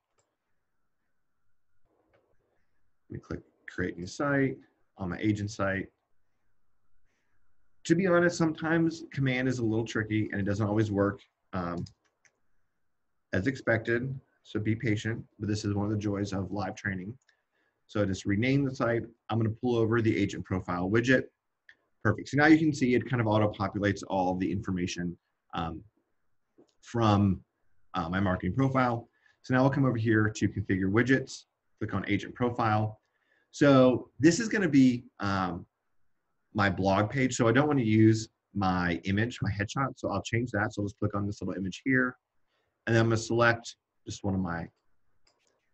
Let me click create new site on my agent site. To be honest, sometimes command is a little tricky and it doesn't always work um, as expected. So be patient, but this is one of the joys of live training. So just rename the site. I'm going to pull over the agent profile widget. Perfect. So now you can see it kind of auto-populates all of the information um, from uh, my marketing profile. So now I'll come over here to configure widgets, click on agent profile. So this is going to be um, my blog page. So I don't want to use my image, my headshot. So I'll change that. So I'll just click on this little image here. And then I'm going to select just one of my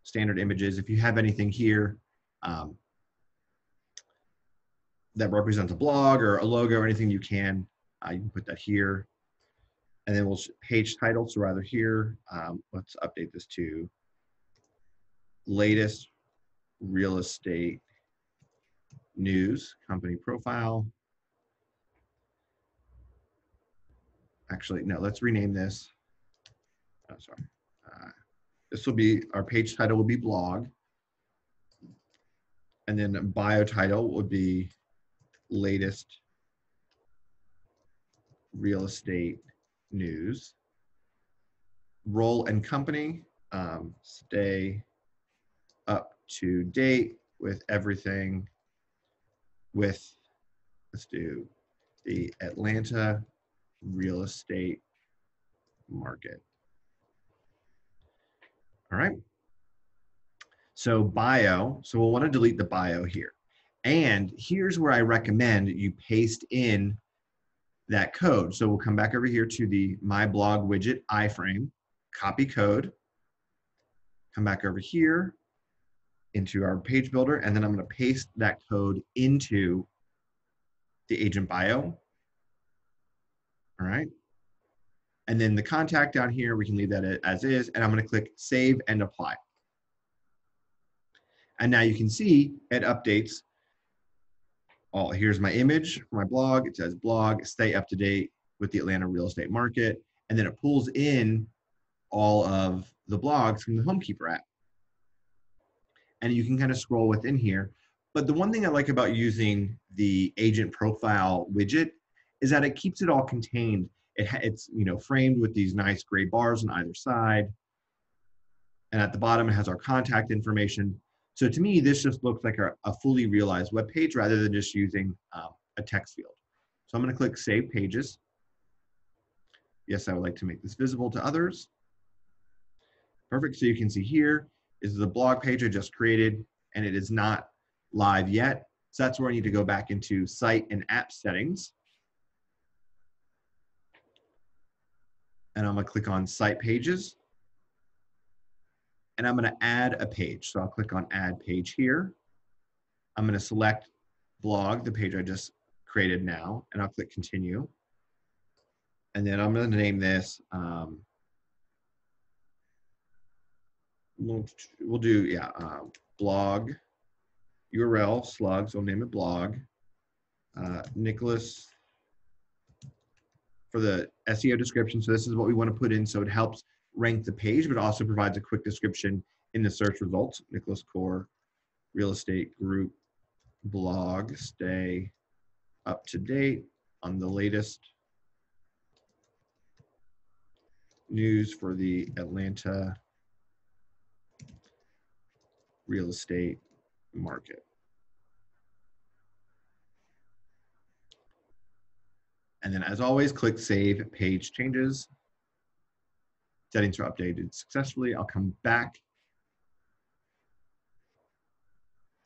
standard images. If you have anything here um, that represents a blog or a logo or anything, you can. Uh, you can put that here. And then we'll page title. So rather here, um, let's update this to latest real estate news company profile. Actually, no, let's rename this. Oh, sorry. Uh, this will be, our page title will be blog. And then bio title would be latest real estate news. Role and company, um, stay up to date with everything with, let's do the Atlanta real estate market. All right. So bio, so we'll want to delete the bio here. And here's where I recommend you paste in that code. So we'll come back over here to the My Blog widget iframe, copy code, come back over here into our page builder, and then I'm going to paste that code into the agent bio. All right. And then the contact down here, we can leave that as is, and I'm going to click Save and Apply. And now you can see it updates all. Here's my image for my blog. It says blog, stay up to date with the Atlanta real estate market. And then it pulls in all of the blogs from the Homekeeper app. And you can kind of scroll within here. But the one thing I like about using the agent profile widget is that it keeps it all contained. It it's you know framed with these nice gray bars on either side. And at the bottom, it has our contact information. So to me, this just looks like a, a fully realized web page rather than just using um, a text field. So I'm going to click Save Pages. Yes, I would like to make this visible to others. Perfect. So you can see here is the blog page I just created, and it is not live yet. So that's where I need to go back into site and app settings. And I'm gonna click on site pages. And I'm gonna add a page. So I'll click on add page here. I'm gonna select blog, the page I just created now, and I'll click continue. And then I'm gonna name this, um, we'll, we'll do, yeah, uh, blog URL slugs, I'll name it blog. Uh, Nicholas for the SEO description. So this is what we want to put in so it helps rank the page, but also provides a quick description in the search results. Nicholas Core Real Estate Group blog. Stay up to date on the latest news for the Atlanta real estate market. And then as always, click Save Page Changes. Settings are updated successfully. I'll come back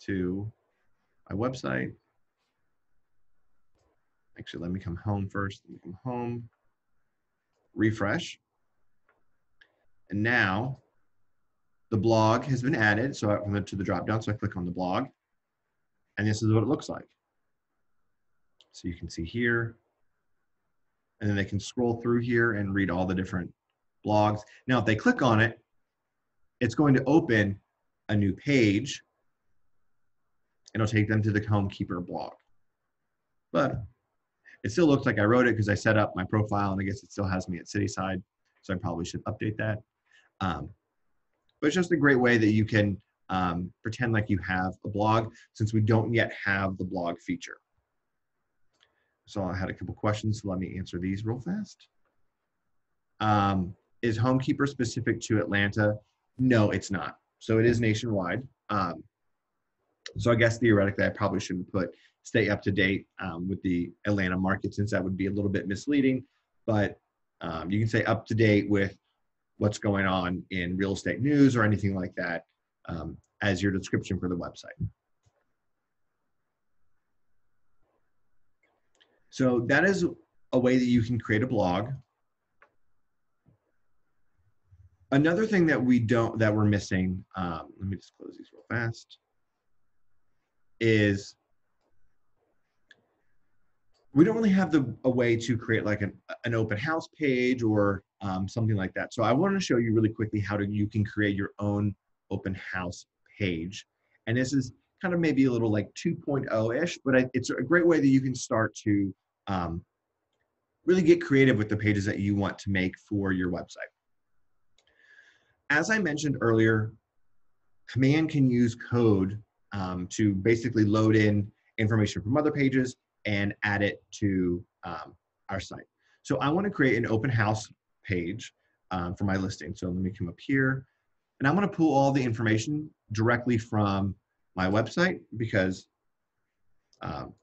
to my website. Actually, let me come home first. Let me come home, refresh. And now the blog has been added. So I went to the drop down, so I click on the blog. And this is what it looks like. So you can see here. And then they can scroll through here and read all the different blogs. Now, if they click on it, it's going to open a new page. It'll take them to the Homekeeper blog. But it still looks like I wrote it because I set up my profile and I guess it still has me at Cityside. So I probably should update that. Um, but it's just a great way that you can um, pretend like you have a blog since we don't yet have the blog feature. So I had a couple questions, so let me answer these real fast. Um, is Homekeeper specific to Atlanta? No, it's not. So it is nationwide. Um, so I guess theoretically, I probably shouldn't put stay up to date um, with the Atlanta market since that would be a little bit misleading. But um, you can say up to date with what's going on in real estate news or anything like that um, as your description for the website. So that is a way that you can create a blog. Another thing that we don't, that we're missing, um, let me just close these real fast, is we don't really have the a way to create like an, an open house page or um, something like that. So I want to show you really quickly how to you can create your own open house page. And this is kind of maybe a little like 2.0-ish, but I, it's a great way that you can start to um, really get creative with the pages that you want to make for your website. As I mentioned earlier, Command can use code um, to basically load in information from other pages and add it to um, our site. So I want to create an open house page um, for my listing. So let me come up here and I'm going to pull all the information directly from my website because um,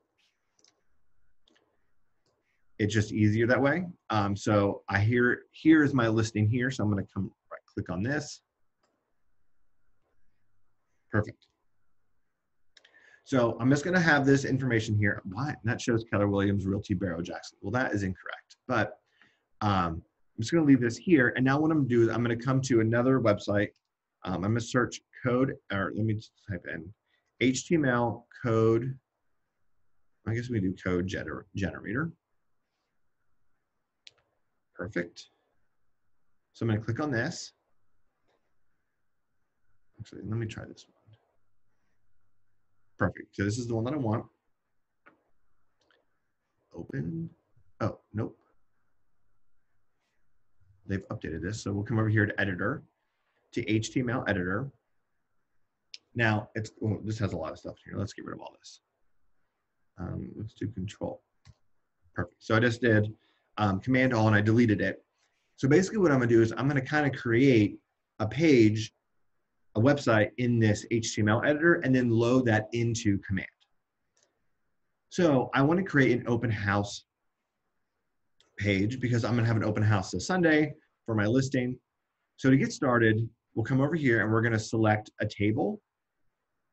it's just easier that way. Um, so I here here is my listing here. So I'm going to come click on this. Perfect. So I'm just going to have this information here. Why? That shows Keller Williams Realty Barrow Jackson. Well, that is incorrect. But um, I'm just going to leave this here. And now what I'm going to do is I'm going to come to another website. Um, I'm going to search code, or let me type in HTML code. I guess we do code gener generator. Perfect. So I'm going to click on this. Actually, let me try this one. Perfect. So this is the one that I want. Open. Oh, nope. They've updated this. So we'll come over here to editor, to HTML editor. Now it's well, this has a lot of stuff here. Let's get rid of all this. Um, let's do control. Perfect. So I just did um, command all and I deleted it. So basically what I'm gonna do is I'm gonna kind of create a page, a website in this HTML editor and then load that into command. So I wanna create an open house page because I'm gonna have an open house this Sunday for my listing. So to get started, we'll come over here and we're gonna select a table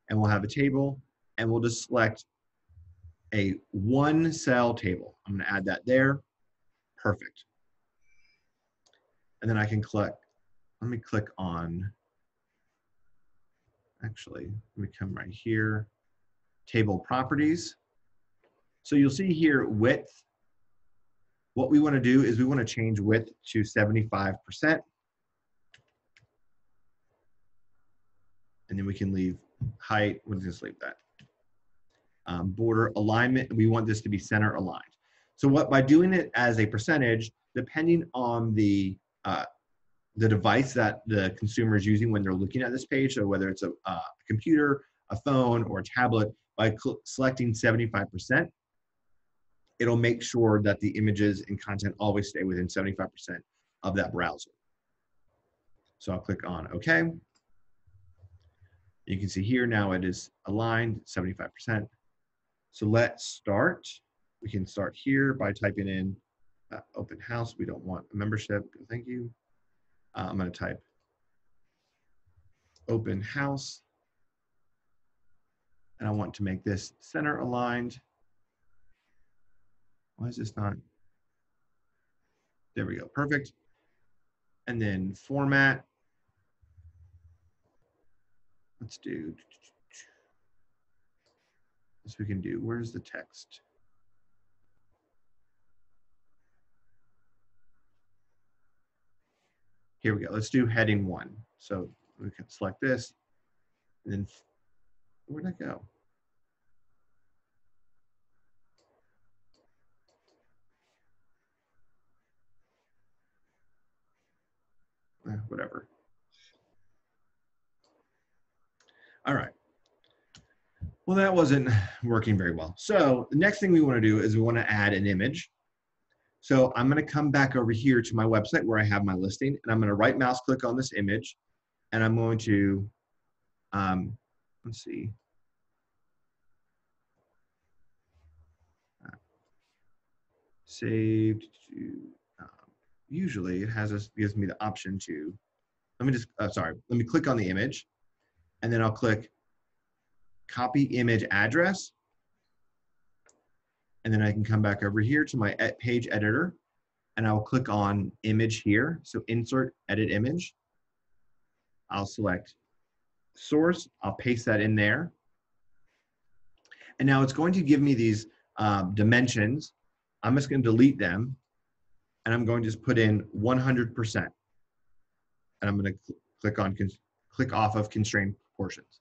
and we'll have a table and we'll just select a one cell table. I'm gonna add that there. Perfect. And then I can click, let me click on, actually, let me come right here, table properties. So you'll see here width. What we wanna do is we wanna change width to 75%. And then we can leave height, we'll just leave that. Um, border alignment, we want this to be center aligned. So what by doing it as a percentage, depending on the uh, the device that the consumer is using when they're looking at this page, so whether it's a, a computer, a phone, or a tablet, by selecting 75%, it'll make sure that the images and content always stay within 75% of that browser. So I'll click on OK. You can see here now it is aligned 75%. So let's start. We can start here by typing in uh, open house. We don't want a membership. Thank you. Uh, I'm going to type open house. And I want to make this center aligned. Why is this not? There we go. Perfect. And then format. Let's do this we can do. Where's the text? Here we go. Let's do heading one. So we can select this and then where'd that go? Eh, whatever. All right. Well, that wasn't working very well. So the next thing we want to do is we want to add an image. So I'm going to come back over here to my website where I have my listing, and I'm going to right mouse click on this image, and I'm going to, um, let's see, saved to, um, usually it has us, gives me the option to, let me just, uh, sorry, let me click on the image, and then I'll click copy image address, and then I can come back over here to my page editor and I'll click on image here. So insert edit image. I'll select source. I'll paste that in there. And now it's going to give me these um, dimensions. I'm just going to delete them and I'm going to just put in 100%. And I'm going to cl click on click off of constrained proportions.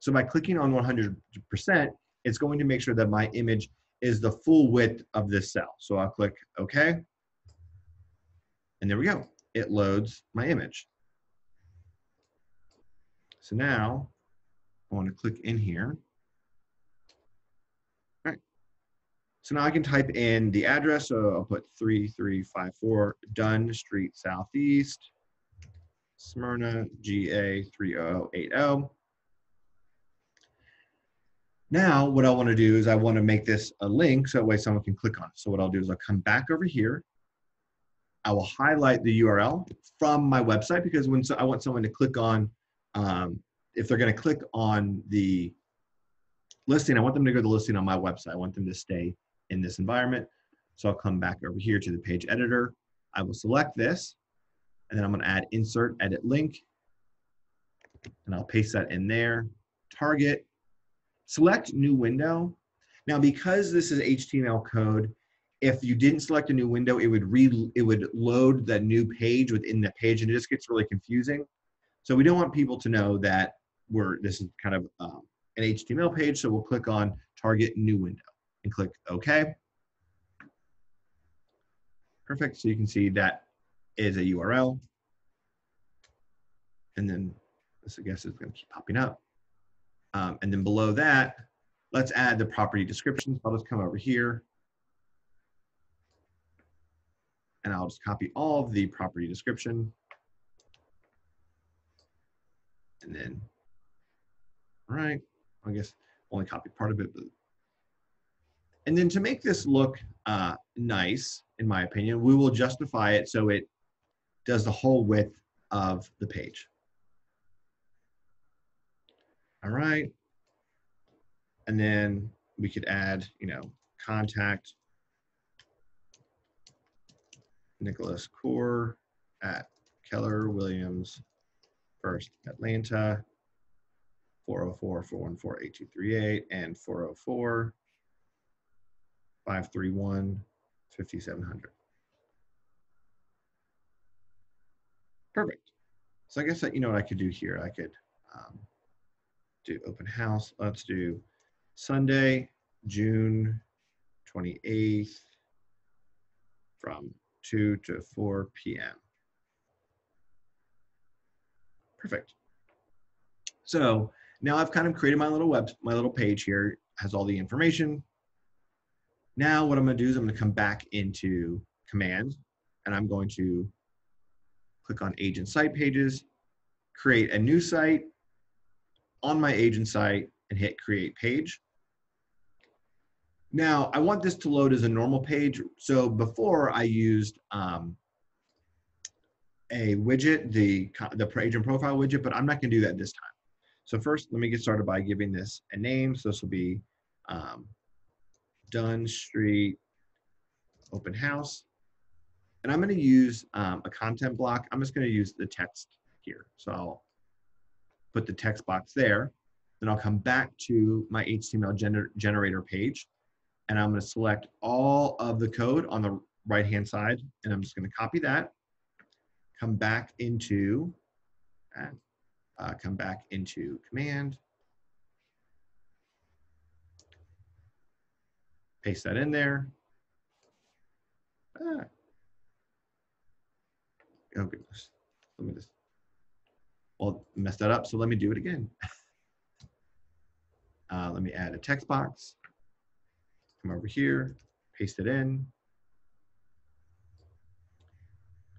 So by clicking on 100%, it's going to make sure that my image is the full width of this cell. So I'll click OK. And there we go. It loads my image. So now I want to click in here. So now I can type in the address. So I'll put 3354 Dunn Street Southeast, Smyrna, GA 3080. Now, what I want to do is I want to make this a link so that way someone can click on it. So what I'll do is I'll come back over here. I will highlight the URL from my website because when so I want someone to click on, um, if they're going to click on the listing, I want them to go to the listing on my website. I want them to stay in this environment. So I'll come back over here to the page editor. I will select this, and then I'm going to add insert edit link, and I'll paste that in there. Target, Select new window. Now, because this is HTML code, if you didn't select a new window, it would re it would load the new page within the page, and it just gets really confusing. So we don't want people to know that we're this is kind of um, an HTML page. So we'll click on Target New Window and click OK. Perfect. So you can see that is a URL, and then this I guess is going to keep popping up. Um, and then below that, let's add the property description. I'll just come over here. And I'll just copy all of the property description. And then, all right, I guess only copy part of it. But, and then to make this look uh, nice, in my opinion, we will justify it so it does the whole width of the page. All right. And then we could add, you know, contact Nicholas Core at Keller Williams First Atlanta 404 414 8238 and 404 531 5700. Perfect. So I guess that, you know what I could do here? I could um, do open house. Let's do Sunday, June 28th from 2 to 4 p.m. Perfect. So now I've kind of created my little web, my little page here, has all the information. Now what I'm gonna do is I'm gonna come back into command and I'm going to click on agent site pages, create a new site on my agent site and hit create page. Now I want this to load as a normal page. So before I used um, a widget, the, the agent profile widget, but I'm not gonna do that this time. So first, let me get started by giving this a name. So this will be um, Dunn Street Open House. And I'm going to use um, a content block. I'm just going to use the text here. So I'll put the text box there. Then I'll come back to my HTML gener generator page. And I'm going to select all of the code on the right-hand side. And I'm just going to copy that, come back into, uh, come back into command, paste that in there. Ah. Oh goodness, let me just, well, messed that up, so let me do it again. uh, let me add a text box, come over here, paste it in.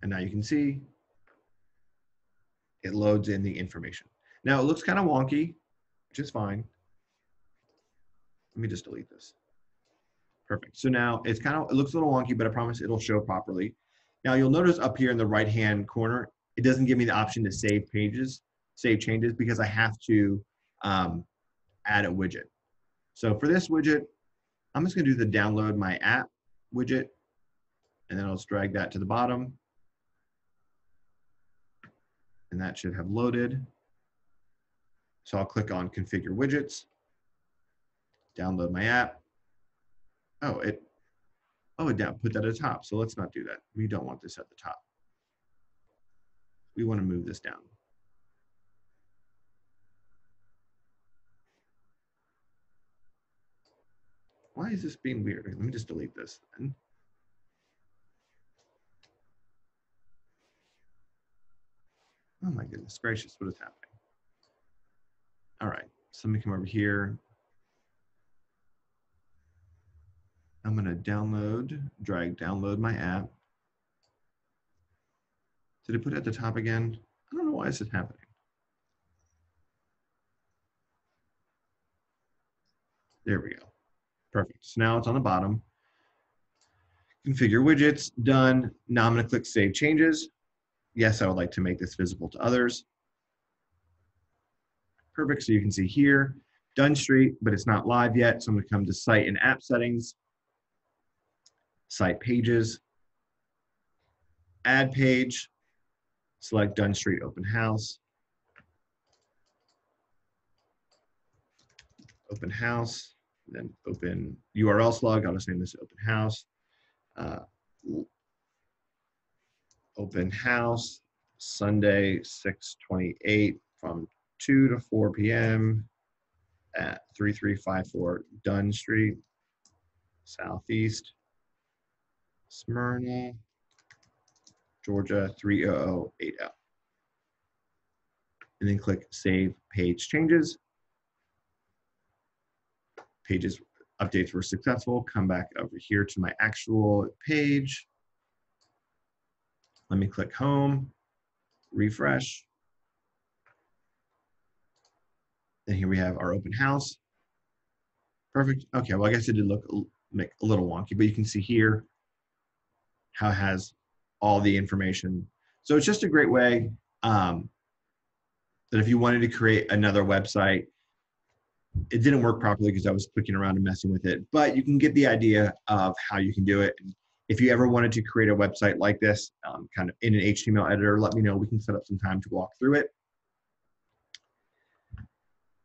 And now you can see it loads in the information. Now it looks kind of wonky, which is fine. Let me just delete this. Perfect. So now it's kind of, it looks a little wonky, but I promise it'll show properly. Now you'll notice up here in the right-hand corner, it doesn't give me the option to save pages, save changes, because I have to um, add a widget. So for this widget, I'm just gonna do the download my app widget, and then I'll just drag that to the bottom. And that should have loaded. So I'll click on configure widgets, download my app. Oh, it Oh, it down, put that at the top. So let's not do that. We don't want this at the top. We want to move this down. Why is this being weird? Let me just delete this then. Oh my goodness gracious, what is happening? All right, so let me come over here. I'm going to download, drag download my app. Did it put it at the top again? I don't know why is happening. There we go. Perfect. So now it's on the bottom. Configure widgets, done. Now I'm going to click Save Changes. Yes, I would like to make this visible to others. Perfect. So you can see here, Dunn Street, but it's not live yet. So I'm going to come to Site and App Settings site pages, add page, select Dunn Street Open House, open house, then open URL slug, I'll just name this open house. Uh, open house, Sunday, 628 from 2 to 4 p.m. at 3354 Dunn Street, Southeast. Smyrna, Georgia 30080. And then click Save Page Changes. pages updates were successful. Come back over here to my actual page. Let me click home, refresh. And here we have our open house. Perfect. Okay, well, I guess it did look make a little wonky, but you can see here how it has all the information. So it's just a great way um, that if you wanted to create another website, it didn't work properly because I was clicking around and messing with it, but you can get the idea of how you can do it. If you ever wanted to create a website like this, um, kind of in an HTML editor, let me know. We can set up some time to walk through it.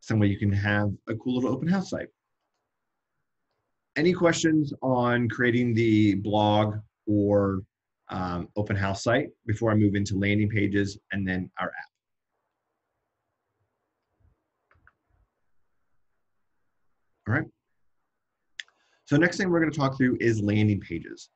Some way you can have a cool little open house site. Any questions on creating the blog or um, open house site before I move into landing pages and then our app? All right. So next thing we're going to talk through is landing pages.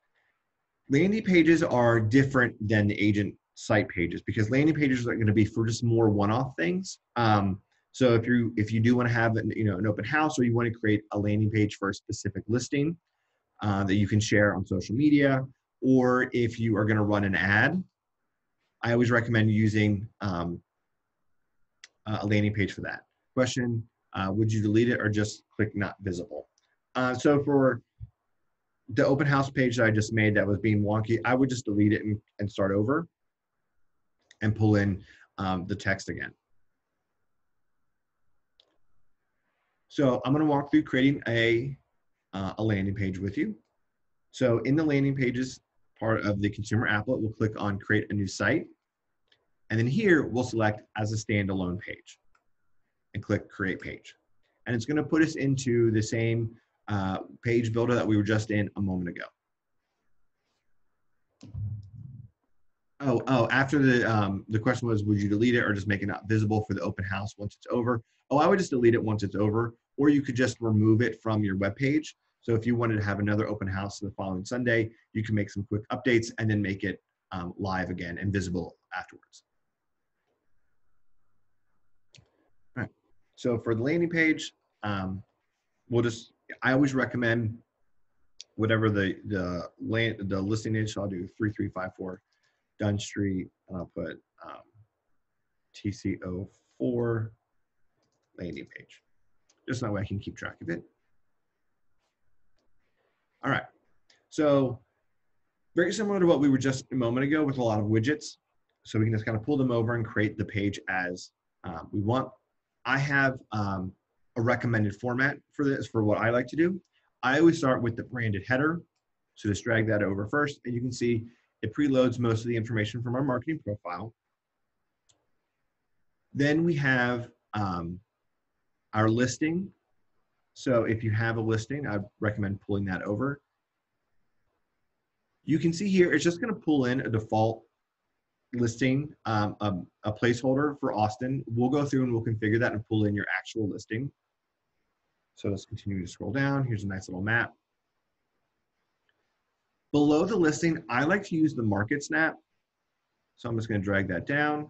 Landing pages are different than the agent site pages because landing pages are going to be for just more one-off things. Um, so if you if you do want to have an, you know an open house or you want to create a landing page for a specific listing uh, that you can share on social media, or if you are going to run an ad, I always recommend using um, a landing page for that. Question: uh, Would you delete it or just click not visible? Uh, so for the open house page that I just made that was being wonky, I would just delete it and, and start over and pull in um, the text again. So I'm going to walk through creating a, uh, a landing page with you. So in the landing pages part of the consumer applet, we'll click on create a new site. And then here we'll select as a standalone page and click create page. And it's going to put us into the same uh, page builder that we were just in a moment ago. Oh, oh, after the, um, the question was, would you delete it or just make it not visible for the open house once it's over? Oh, I would just delete it once it's over, or you could just remove it from your web page. So if you wanted to have another open house the following Sunday, you can make some quick updates and then make it um, live again and visible afterwards. All right. So for the landing page, um, we'll just, I always recommend whatever the, the land, the listing is. So I'll do 3354 Dunn Street, and I'll put um, TCO4 landing page. Just that way I can keep track of it. All right, so very similar to what we were just a moment ago with a lot of widgets. So we can just kind of pull them over and create the page as um, we want. I have um, a recommended format for this for what I like to do. I always start with the branded header. So just drag that over first, and you can see it preloads most of the information from our marketing profile. Then we have um, our listing. So if you have a listing, I recommend pulling that over. You can see here, it's just gonna pull in a default listing, um, a, a placeholder for Austin. We'll go through and we'll configure that and pull in your actual listing. So let's continue to scroll down. Here's a nice little map. Below the listing, I like to use the market snap. So I'm just gonna drag that down.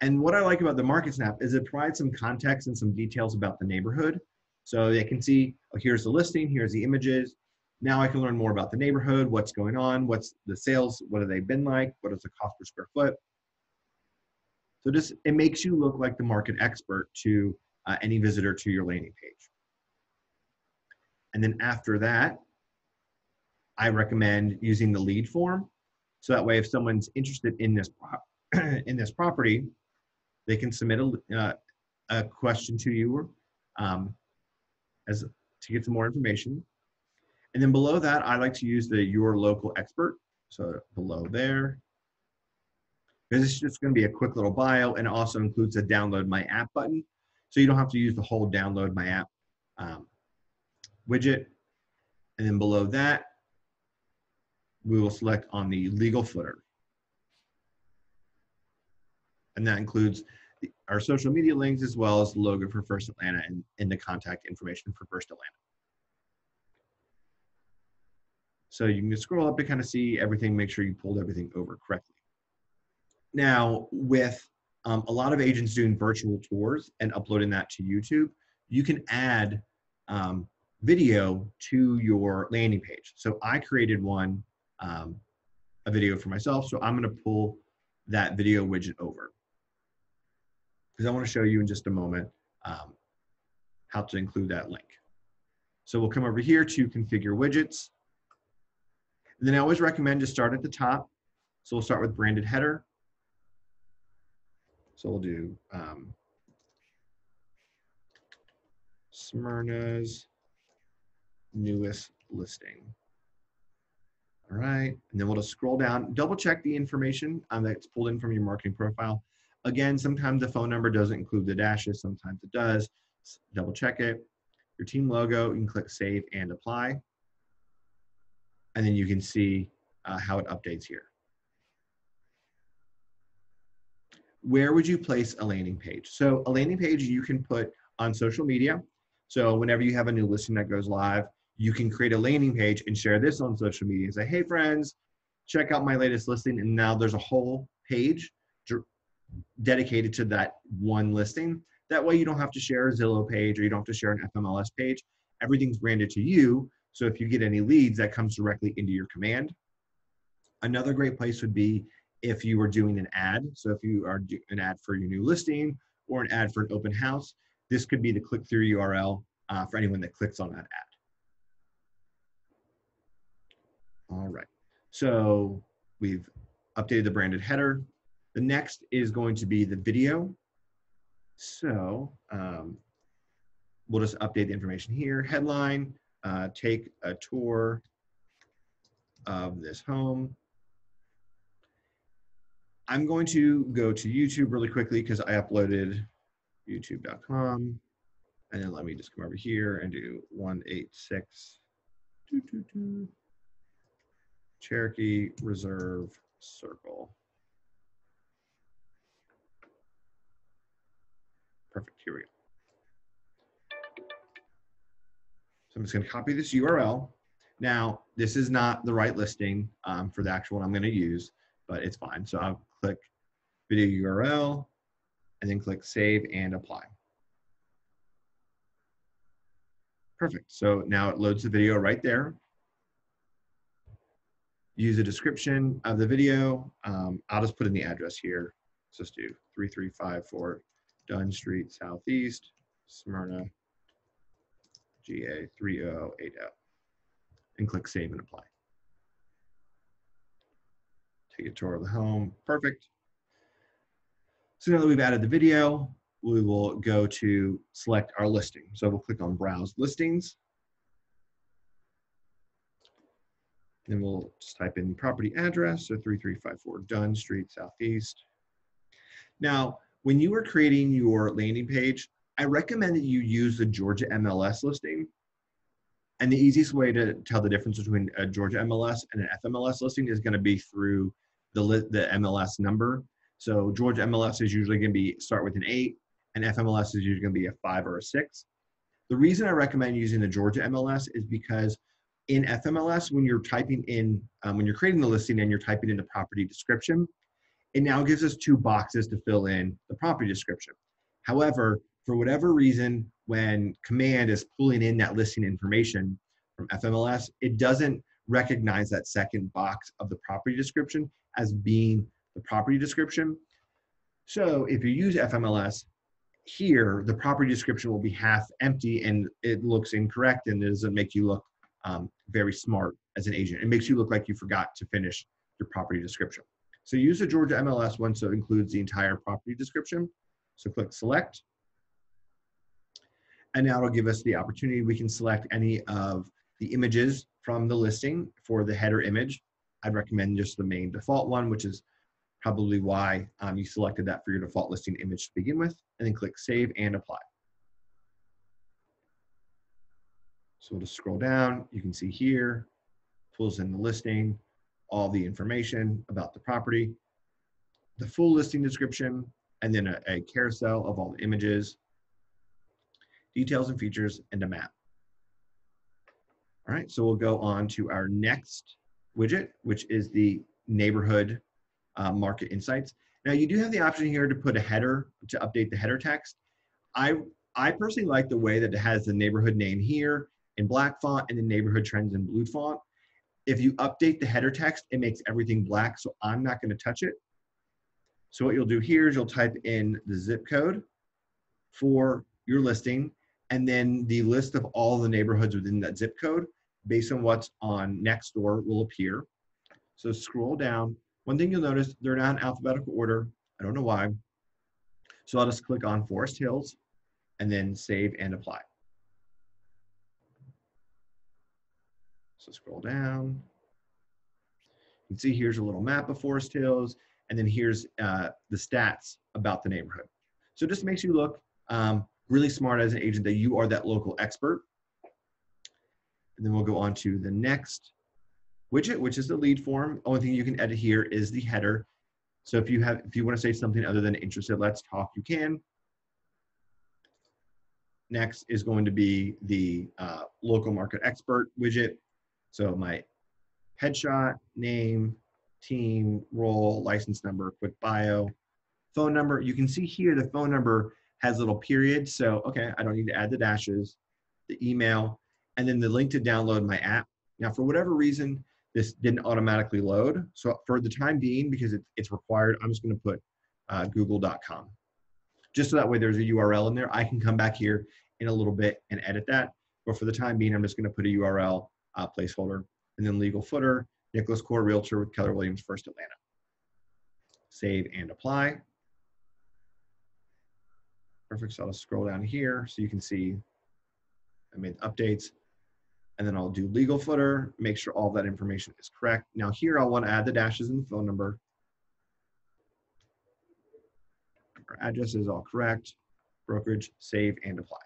And what I like about the market snap is it provides some context and some details about the neighborhood. So they can see, oh, here's the listing, here's the images. Now I can learn more about the neighborhood, what's going on, what's the sales, what have they been like, what is the cost per square foot. So just, it makes you look like the market expert to uh, any visitor to your landing page. And then after that, I recommend using the lead form. So that way, if someone's interested in this in this property, they can submit a, uh, a question to you um, as to get some more information. And then below that, I like to use the your local expert. So below there, because it's just going to be a quick little bio and also includes a download my app button. So you don't have to use the whole download my app um, widget. And then below that, we will select on the legal footer. And that includes our social media links as well as the logo for First Atlanta and, and the contact information for First Atlanta. So you can scroll up to kind of see everything, make sure you pulled everything over correctly. Now, with um, a lot of agents doing virtual tours and uploading that to YouTube, you can add um, video to your landing page. So I created one, um, a video for myself. So I'm gonna pull that video widget over because I wanna show you in just a moment um, how to include that link. So we'll come over here to configure widgets. And then I always recommend to start at the top. So we'll start with branded header. So we'll do um, Smyrna's newest listing. All right, and then we'll just scroll down, double check the information um, that's pulled in from your marketing profile. Again, sometimes the phone number doesn't include the dashes, sometimes it does. Double check it. Your team logo, you can click save and apply. And then you can see uh, how it updates here. Where would you place a landing page? So a landing page you can put on social media. So whenever you have a new listing that goes live, you can create a landing page and share this on social media and say, hey friends, check out my latest listing. And now there's a whole page dedicated to that one listing. That way you don't have to share a Zillow page or you don't have to share an FMLS page. Everything's branded to you. So if you get any leads, that comes directly into your command. Another great place would be if you were doing an ad. So if you are an ad for your new listing or an ad for an open house, this could be the click-through URL uh, for anyone that clicks on that ad. All right, so we've updated the branded header. The next is going to be the video. So um, we'll just update the information here. Headline, uh, take a tour of this home. I'm going to go to YouTube really quickly because I uploaded youtube.com. And then let me just come over here and do 186 Cherokee Reserve Circle. Perfect, here we go. So I'm just gonna copy this URL. Now, this is not the right listing um, for the actual one I'm gonna use, but it's fine. So I'll click video URL and then click save and apply. Perfect, so now it loads the video right there. Use a description of the video. Um, I'll just put in the address here. Let's just do 3354 Dunn Street Southeast, Smyrna, GA 3080, and click Save and Apply. Take a tour of the home. Perfect. So now that we've added the video, we will go to select our listing. So we'll click on Browse Listings. Then we'll just type in property address, so 3354 Dunn Street Southeast. Now, when you are creating your landing page, I recommend that you use the Georgia MLS listing. And the easiest way to tell the difference between a Georgia MLS and an FMLS listing is going to be through the, the MLS number. So Georgia MLS is usually going to be start with an eight, and FMLS is usually going to be a five or a six. The reason I recommend using the Georgia MLS is because in FMLS, when you're typing in, um, when you're creating the listing and you're typing in the property description, it now gives us two boxes to fill in the property description. However, for whatever reason, when command is pulling in that listing information from FMLS, it doesn't recognize that second box of the property description as being the property description. So if you use FMLS, here the property description will be half empty and it looks incorrect and it doesn't make you look um, very smart as an agent. It makes you look like you forgot to finish your property description. So use the Georgia MLS one so it includes the entire property description. So click select. And now it'll give us the opportunity. We can select any of the images from the listing for the header image. I'd recommend just the main default one, which is probably why um, you selected that for your default listing image to begin with, and then click Save and Apply. So we'll just scroll down. You can see here, pulls in the listing, all the information about the property, the full listing description, and then a, a carousel of all the images, details and features, and a map. All right, so we'll go on to our next widget, which is the neighborhood uh, market insights. Now you do have the option here to put a header to update the header text. I I personally like the way that it has the neighborhood name here in black font and the neighborhood trends in blue font. If you update the header text, it makes everything black, so I'm not gonna touch it. So what you'll do here is you'll type in the zip code for your listing and then the list of all the neighborhoods within that zip code based on what's on Nextdoor will appear. So scroll down. One thing you'll notice, they're not in alphabetical order. I don't know why. So I'll just click on Forest Hills and then save and apply. So scroll down. You can see here's a little map of Forest Hills, and then here's uh, the stats about the neighborhood. So just makes you look um, really smart as an agent that you are that local expert. And then we'll go on to the next widget, which is the lead form. Only thing you can edit here is the header. So if you have, if you want to say something other than interested, let's talk, you can. Next is going to be the uh, local market expert widget. So my headshot, name, team, role, license number, quick bio, phone number. You can see here the phone number has little periods. So, okay, I don't need to add the dashes, the email, and then the link to download my app. Now, for whatever reason, this didn't automatically load. So for the time being, because it, it's required, I'm just gonna put uh, google.com. Just so that way there's a URL in there. I can come back here in a little bit and edit that. But for the time being, I'm just gonna put a URL uh, placeholder and then legal footer, Nicholas Core Realtor with Keller Williams First Atlanta. Save and apply. Perfect, so I'll scroll down here so you can see I made updates and then I'll do legal footer, make sure all that information is correct. Now here I'll want to add the dashes and the phone number. Our address is all correct. Brokerage, save and apply.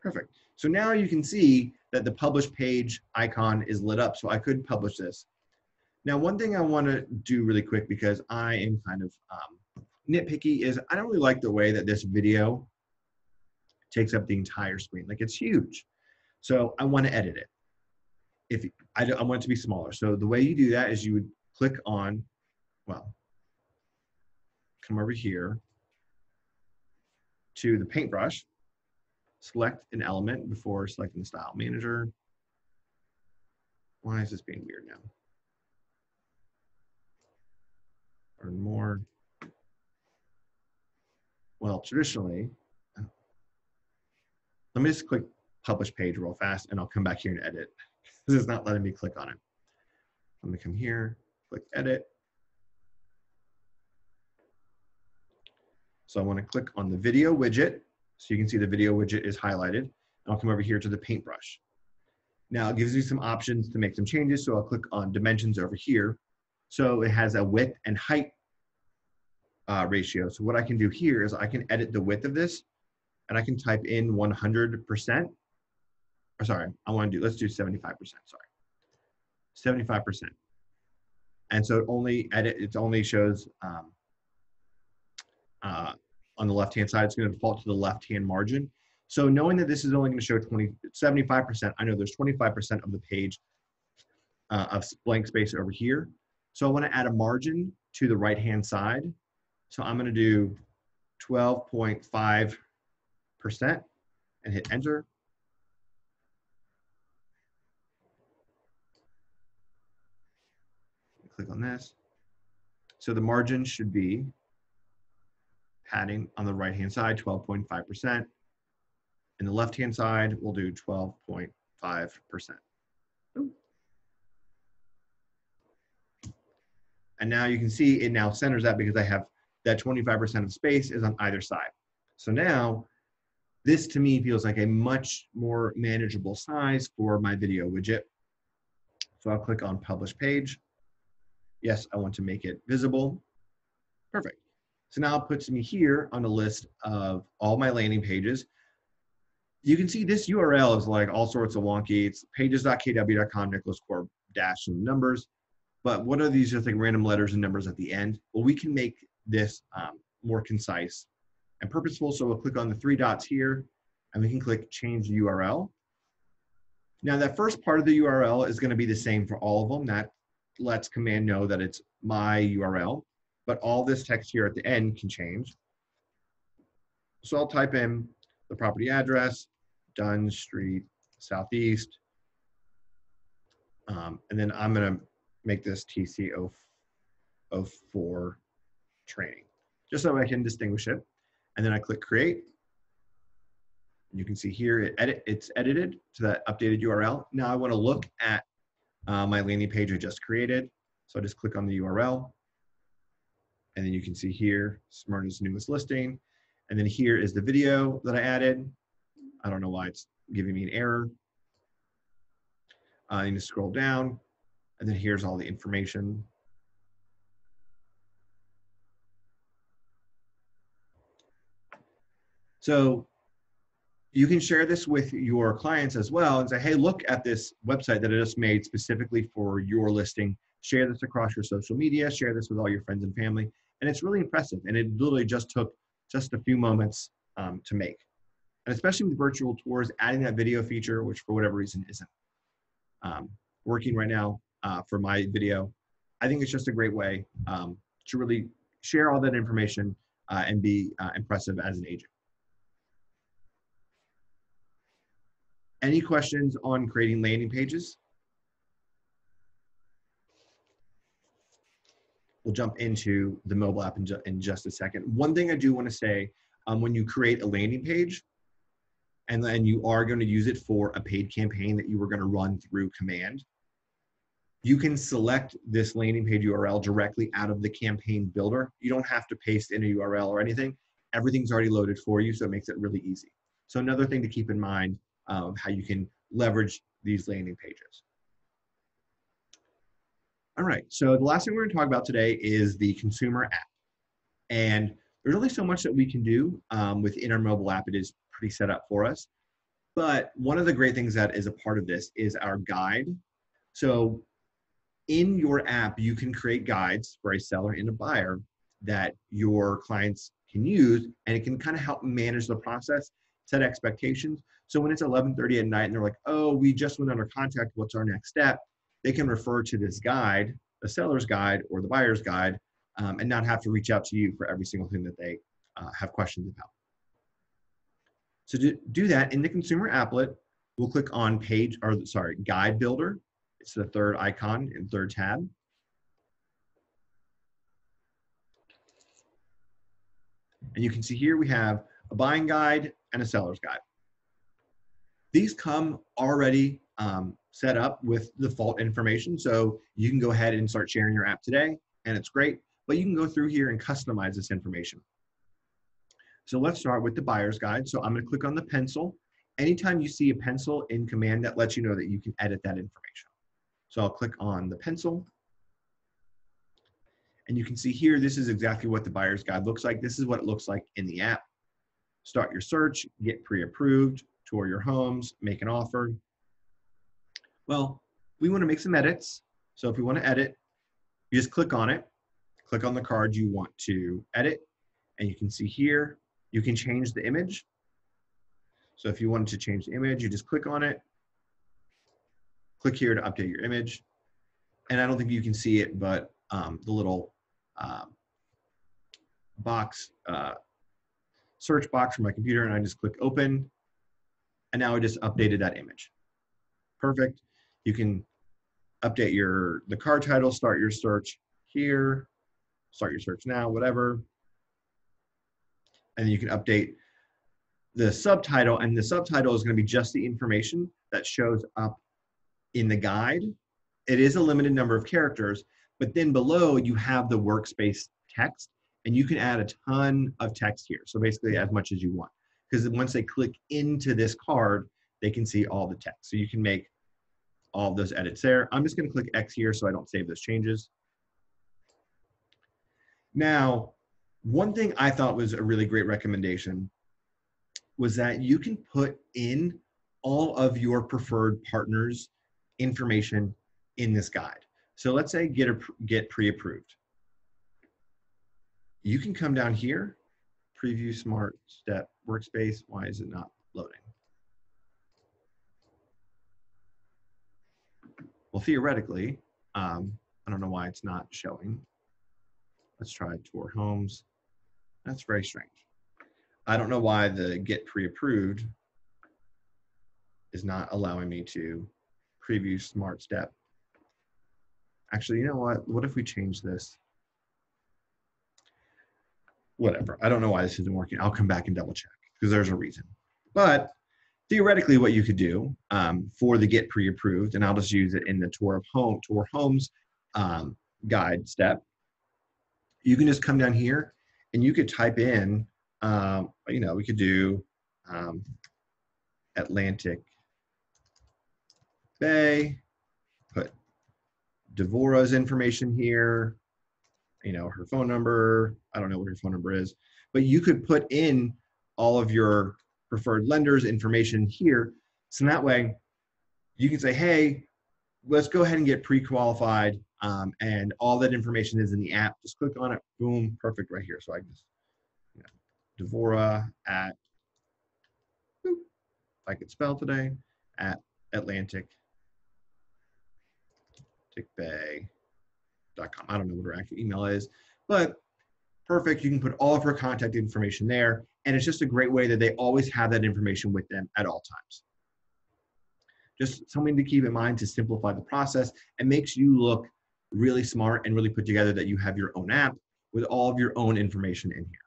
Perfect. So now you can see that the publish page icon is lit up. So I could publish this. Now, one thing I want to do really quick because I am kind of um, nitpicky is I don't really like the way that this video takes up the entire screen. Like it's huge. So I want to edit it. If I, I want it to be smaller. So the way you do that is you would click on, well, come over here to the paintbrush, select an element before selecting the style manager. Why is this being weird now? Earn more. Well, traditionally, let me just click publish page real fast and I'll come back here and edit. This is not letting me click on it. Let me come here, click edit. So I wanna click on the video widget. So you can see the video widget is highlighted. I'll come over here to the paintbrush. Now it gives me some options to make some changes. So I'll click on dimensions over here. So it has a width and height uh, ratio. So what I can do here is I can edit the width of this and I can type in 100%. Or sorry, I want to do, let's do 75%, sorry. 75%. And so it only edit, it only shows um, uh, on the left-hand side, it's going to default to the left-hand margin. So knowing that this is only going to show 20, 75%, I know there's 25% of the page uh, of blank space over here. So I want to add a margin to the right-hand side. So I'm going to do 12.5 percent and hit enter. Click on this. So the margin should be padding on the right hand side, 12.5%. And the left hand side, we'll do 12.5%. And now you can see it now centers that because I have that 25% of space is on either side. So now this to me feels like a much more manageable size for my video widget. So I'll click on publish page. Yes, I want to make it visible. Perfect. So now it puts me here on a list of all my landing pages. You can see this URL is like all sorts of wonky. It's pages.kw.com, Nicholas Core dash and numbers. But what are these just like random letters and numbers at the end? Well, we can make this um, more concise and purposeful. So we'll click on the three dots here and we can click change URL. Now that first part of the URL is gonna be the same for all of them. That lets command know that it's my URL, but all this text here at the end can change. So I'll type in the property address, Dunn Street Southeast. Um, and then I'm gonna make this TC 04 training, just so I can distinguish it. And then I click create. You can see here, it edit, it's edited to that updated URL. Now I wanna look at uh, my landing page I just created. So I just click on the URL. And then you can see here, Smyrna's newest listing. And then here is the video that I added. I don't know why it's giving me an error. Uh, I need to scroll down. And then here's all the information. So you can share this with your clients as well and say, hey, look at this website that I just made specifically for your listing. Share this across your social media, share this with all your friends and family. And it's really impressive. And it literally just took just a few moments um, to make. And especially with virtual tours, adding that video feature, which for whatever reason isn't um, working right now uh, for my video, I think it's just a great way um, to really share all that information uh, and be uh, impressive as an agent. Any questions on creating landing pages? We'll jump into the mobile app in, ju in just a second. One thing I do want to say, um, when you create a landing page, and then you are going to use it for a paid campaign that you were going to run through command, you can select this landing page URL directly out of the campaign builder. You don't have to paste in a URL or anything. Everything's already loaded for you, so it makes it really easy. So another thing to keep in mind of how you can leverage these landing pages. All right, so the last thing we're gonna talk about today is the consumer app. And there's only so much that we can do um, within our mobile app. It is pretty set up for us. But one of the great things that is a part of this is our guide. So in your app, you can create guides for a seller and a buyer that your clients can use, and it can kind of help manage the process, set expectations. So when it's 11:30 at night and they're like, "Oh, we just went under contract. What's our next step?" They can refer to this guide, the seller's guide or the buyer's guide, um, and not have to reach out to you for every single thing that they uh, have questions about. So to do that in the consumer applet, we'll click on page or sorry, guide builder. It's the third icon in third tab. And you can see here we have a buying guide and a seller's guide. These come already um, set up with default information. So you can go ahead and start sharing your app today and it's great, but you can go through here and customize this information. So let's start with the buyer's guide. So I'm gonna click on the pencil. Anytime you see a pencil in command, that lets you know that you can edit that information. So I'll click on the pencil. And you can see here, this is exactly what the buyer's guide looks like. This is what it looks like in the app. Start your search, get pre-approved, tour your homes, make an offer. Well, we wanna make some edits. So if we wanna edit, you just click on it, click on the card you want to edit, and you can see here, you can change the image. So if you wanted to change the image, you just click on it, click here to update your image. And I don't think you can see it, but um, the little um, box, uh, search box from my computer, and I just click open. And now I just updated that image. Perfect. You can update your the car title, start your search here, start your search now, whatever. And you can update the subtitle, and the subtitle is going to be just the information that shows up in the guide. It is a limited number of characters, but then below you have the workspace text, and you can add a ton of text here. So basically, as much as you want, because once they click into this card, they can see all the text. So you can make all those edits there. I'm just going to click X here so I don't save those changes. Now, one thing I thought was a really great recommendation was that you can put in all of your preferred partners information in this guide. So let's say get a, get pre-approved. You can come down here, preview smart step workspace. Why is it not loading? Well, theoretically, um, I don't know why it's not showing. Let's try tour homes. That's very strange. I don't know why the get pre-approved is not allowing me to preview smart step. Actually, you know what? What if we change this? Whatever. I don't know why this isn't working. I'll come back and double check because there's a reason. But theoretically, what you could do um, for the get pre-approved, and I'll just use it in the tour of home tour homes um, guide step. You can just come down here and you could type in, um, you know, we could do um, Atlantic Bay, put Devora's information here, you know, her phone number. I don't know what her phone number is, but you could put in all of your preferred lenders information here. So that way you can say, hey, let's go ahead and get pre-qualified um, and all that information is in the app. Just click on it, boom, perfect right here. So I just, you know, Devora at, boop, I could spell today, at Atlantic Bay.com. I don't know what her actual email is, but perfect. You can put all of her contact information there. And it's just a great way that they always have that information with them at all times. Just something to keep in mind to simplify the process and makes you look really smart and really put together that you have your own app with all of your own information in here.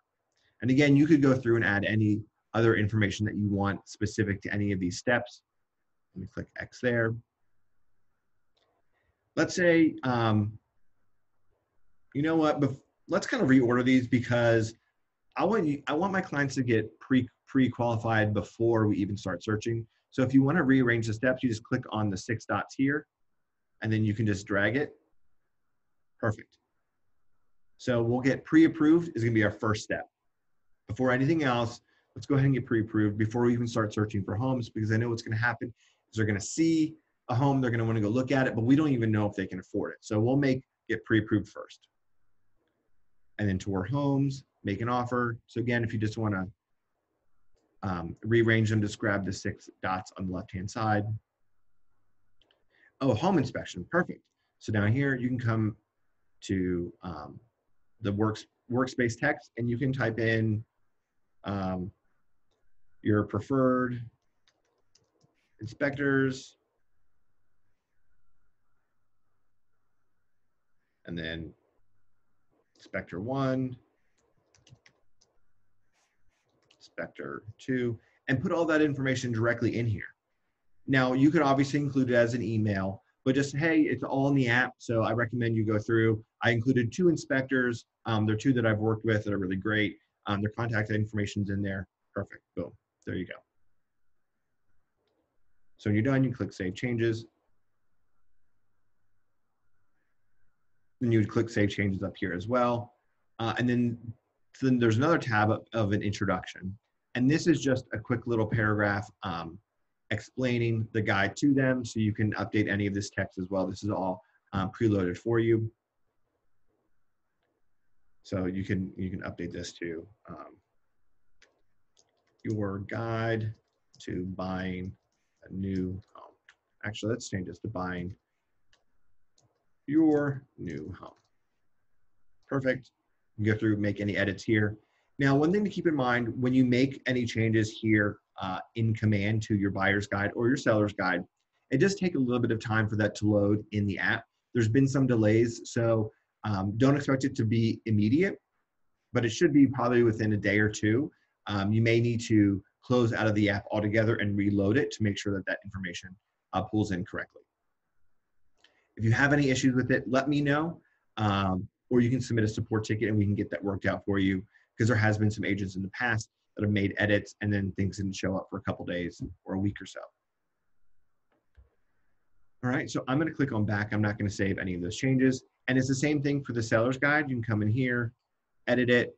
And again, you could go through and add any other information that you want specific to any of these steps. Let me click X there. Let's say, um, you know what, let's kind of reorder these because I want you, I want my clients to get pre pre-qualified before we even start searching. So if you want to rearrange the steps, you just click on the six dots here, and then you can just drag it. Perfect. So we'll get pre-approved is going to be our first step. Before anything else, let's go ahead and get pre-approved before we even start searching for homes because I know what's going to happen is they're going to see a home, they're going to want to go look at it, but we don't even know if they can afford it. So we'll make get pre-approved first. And then tour homes, make an offer. So again, if you just want to um, rearrange them, just grab the six dots on the left-hand side. Oh, home inspection, perfect. So down here, you can come to um, the works, workspace text and you can type in um, your preferred inspectors and then inspector one, inspector two, and put all that information directly in here. Now, you could obviously include it as an email, but just, hey, it's all in the app. So I recommend you go through. I included two inspectors. Um, they're two that I've worked with that are really great. Um, their contact information's in there. Perfect. Boom. There you go. So when you're done, you click Save Changes. Then you would click Save Changes up here as well. Uh, and then, then there's another tab of, of, an introduction. And this is just a quick little paragraph um, explaining the guide to them so you can update any of this text as well. This is all um, preloaded for you. So you can you can update this to um, your guide to buying a new. Actually, let's change this to buying your new home. Perfect. You go through, make any edits here. Now, one thing to keep in mind when you make any changes here uh, in command to your buyer's guide or your seller's guide, it does take a little bit of time for that to load in the app. There's been some delays, so um, don't expect it to be immediate, but it should be probably within a day or two. Um, you may need to close out of the app altogether and reload it to make sure that that information uh, pulls in correctly. If you have any issues with it, let me know. Um, or you can submit a support ticket and we can get that worked out for you because there has been some agents in the past that have made edits and then things didn't show up for a couple days or a week or so. All right, so I'm gonna click on back. I'm not gonna save any of those changes. And it's the same thing for the seller's guide. You can come in here, edit it.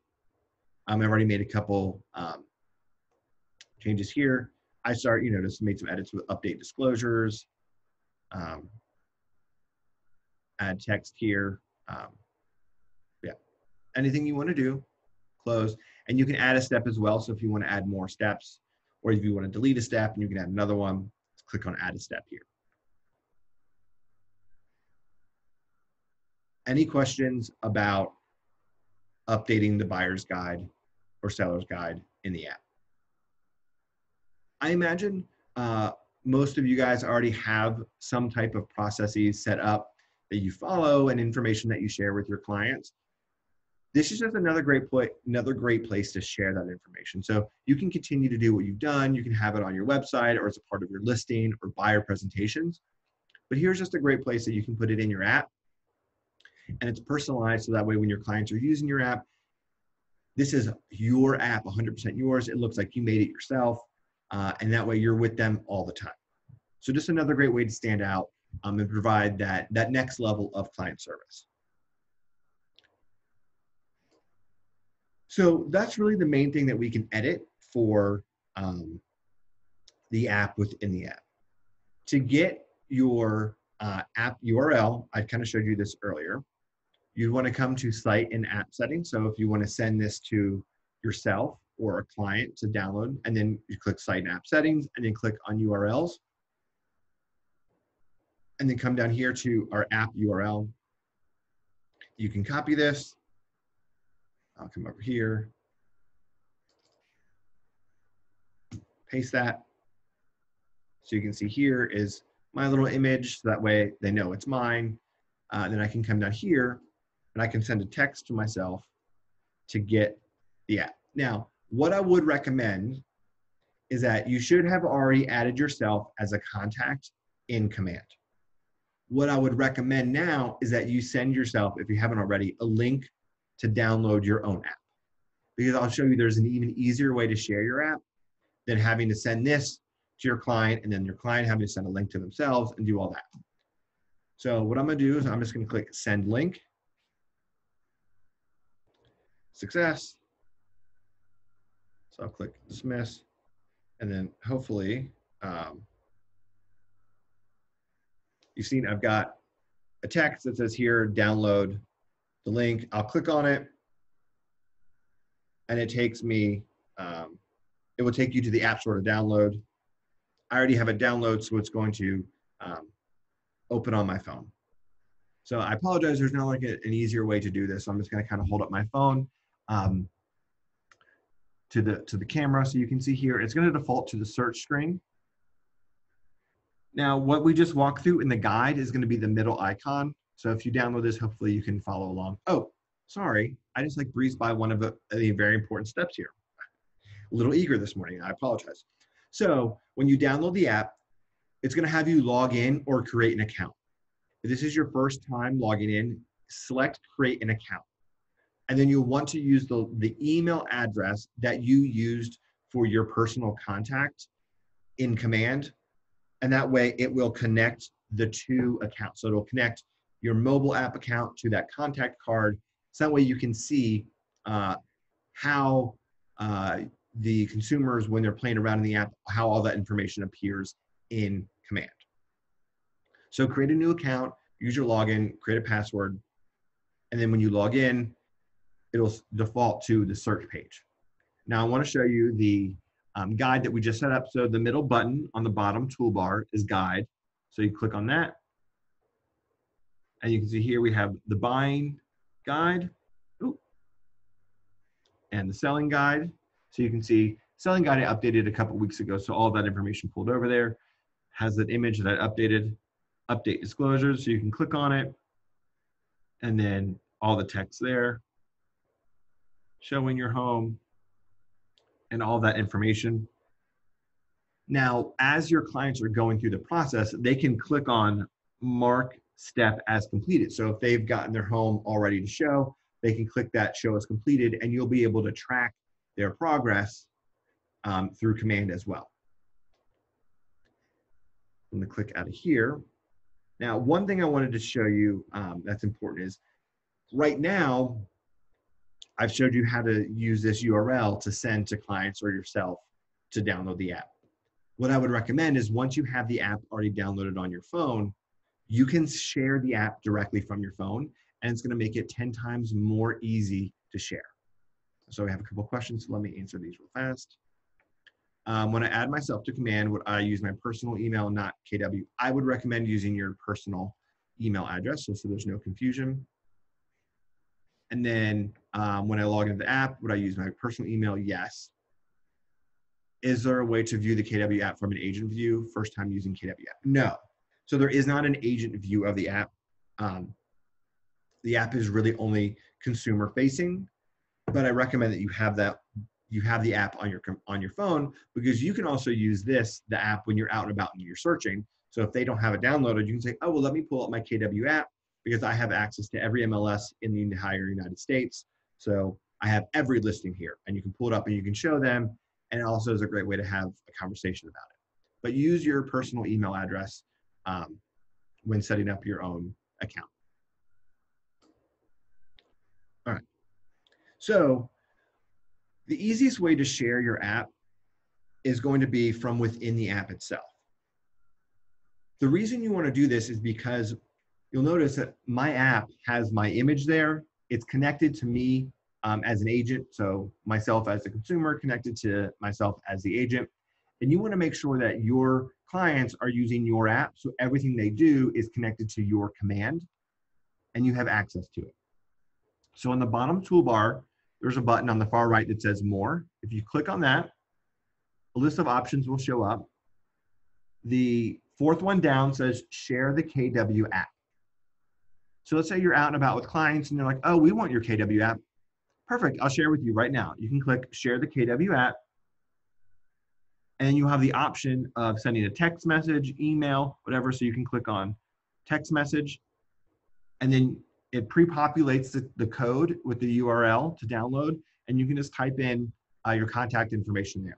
Um, I've already made a couple um, changes here. I start, you know, just made some edits with update disclosures, um, add text here. Um, yeah, anything you want to do, close. And you can add a step as well. So if you want to add more steps, or if you want to delete a step and you can add another one, click on add a step here. Any questions about updating the buyer's guide or seller's guide in the app. I imagine uh, most of you guys already have some type of processes set up that you follow and information that you share with your clients. This is just another great point, another great place to share that information. So you can continue to do what you've done. You can have it on your website or as a part of your listing or buyer presentations. But here's just a great place that you can put it in your app. And it's personalized so that way when your clients are using your app, this is your app, 100% yours. It looks like you made it yourself. Uh, and that way you're with them all the time. So just another great way to stand out um, and provide that, that next level of client service. So that's really the main thing that we can edit for um, the app within the app. To get your uh, app URL, I kind of showed you this earlier. You'd want to come to site and app settings. So if you want to send this to yourself or a client to download, and then you click site and app settings, and then click on URLs. And then come down here to our app URL. You can copy this. I'll come over here. Paste that. So you can see here is my little image. So that way they know it's mine. Uh, then I can come down here and I can send a text to myself to get the app. Now, what I would recommend is that you should have already added yourself as a contact in command. What I would recommend now is that you send yourself, if you haven't already, a link to download your own app. Because I'll show you there's an even easier way to share your app than having to send this to your client and then your client having to send a link to themselves and do all that. So what I'm gonna do is I'm just gonna click send link. Success. So I'll click dismiss and then hopefully um, you've seen I've got a text that says here, download the link. I'll click on it and it takes me, um, it will take you to the App Store to download. I already have it download, so it's going to um, open on my phone. So I apologize, there's not like a, an easier way to do this. So I'm just gonna kind of hold up my phone. Um, to the, to the camera. So you can see here, it's gonna default to the search screen. Now, what we just walked through in the guide is gonna be the middle icon. So if you download this, hopefully you can follow along. Oh, sorry, I just like breezed by one of the, the very important steps here. A little eager this morning, I apologize. So when you download the app, it's gonna have you log in or create an account. If this is your first time logging in, select create an account and then you'll want to use the, the email address that you used for your personal contact in command. And that way it will connect the two accounts. So it'll connect your mobile app account to that contact card. So that way you can see uh, how uh, the consumers, when they're playing around in the app, how all that information appears in command. So create a new account, use your login, create a password, and then when you log in, it'll default to the search page. Now I want to show you the um, guide that we just set up. So the middle button on the bottom toolbar is guide. So you click on that. And you can see here we have the buying guide Ooh. and the selling guide. So you can see selling guide I updated a couple weeks ago. So all that information pulled over there has that image that I updated, update disclosures. So you can click on it and then all the text there showing your home, and all that information. Now, as your clients are going through the process, they can click on mark step as completed. So if they've gotten their home all ready to show, they can click that show as completed and you'll be able to track their progress um, through command as well. I'm gonna click out of here. Now, one thing I wanted to show you um, that's important is right now, I've showed you how to use this URL to send to clients or yourself to download the app. What I would recommend is once you have the app already downloaded on your phone, you can share the app directly from your phone and it's gonna make it 10 times more easy to share. So we have a couple questions, so let me answer these real fast. Um, when I add myself to command, would I use my personal email, not KW? I would recommend using your personal email address, so, so there's no confusion. And then um, when I log into the app, would I use my personal email? Yes. is there a way to view the KW app from an agent view first time using KW app? No. So there is not an agent view of the app. Um, the app is really only consumer facing, but I recommend that you have that you have the app on your on your phone because you can also use this the app when you're out and about and you're searching. So if they don't have it downloaded, you can say, "Oh, well, let me pull up my KW app because I have access to every MLS in the entire United States. So I have every listing here." And you can pull it up and you can show them, and it also is a great way to have a conversation about it. But use your personal email address um, when setting up your own account. All right. So the easiest way to share your app is going to be from within the app itself. The reason you want to do this is because you'll notice that my app has my image there. It's connected to me um, as an agent, so myself as a consumer connected to myself as the agent. And you want to make sure that your clients are using your app so everything they do is connected to your command and you have access to it. So on the bottom toolbar, there's a button on the far right that says more. If you click on that, a list of options will show up. The fourth one down says share the KW app. So let's say you're out and about with clients and they're like, oh, we want your KW app. Perfect, I'll share with you right now. You can click share the KW app and you have the option of sending a text message, email, whatever. So you can click on text message and then it pre-populates the, the code with the URL to download, and you can just type in uh, your contact information there.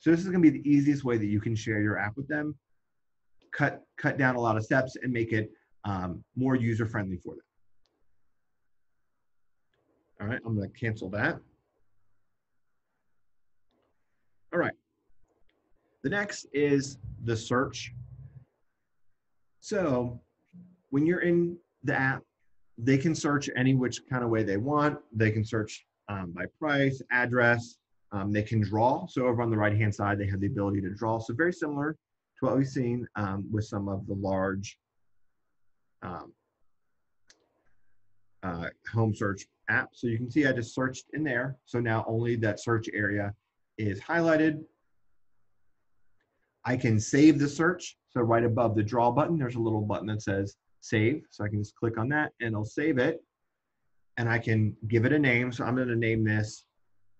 So this is gonna be the easiest way that you can share your app with them, cut, cut down a lot of steps and make it um, more user-friendly for them. All right, I'm gonna cancel that. All right. The next is the search. So when you're in the app, they can search any which kind of way they want. They can search um, by price, address. Um, they can draw. So over on the right hand side, they have the ability to draw. So very similar to what we've seen um, with some of the large um, uh, home search app. So you can see I just searched in there. So now only that search area is highlighted. I can save the search. So right above the draw button, there's a little button that says save. So I can just click on that and I'll save it. And I can give it a name. So I'm going to name this,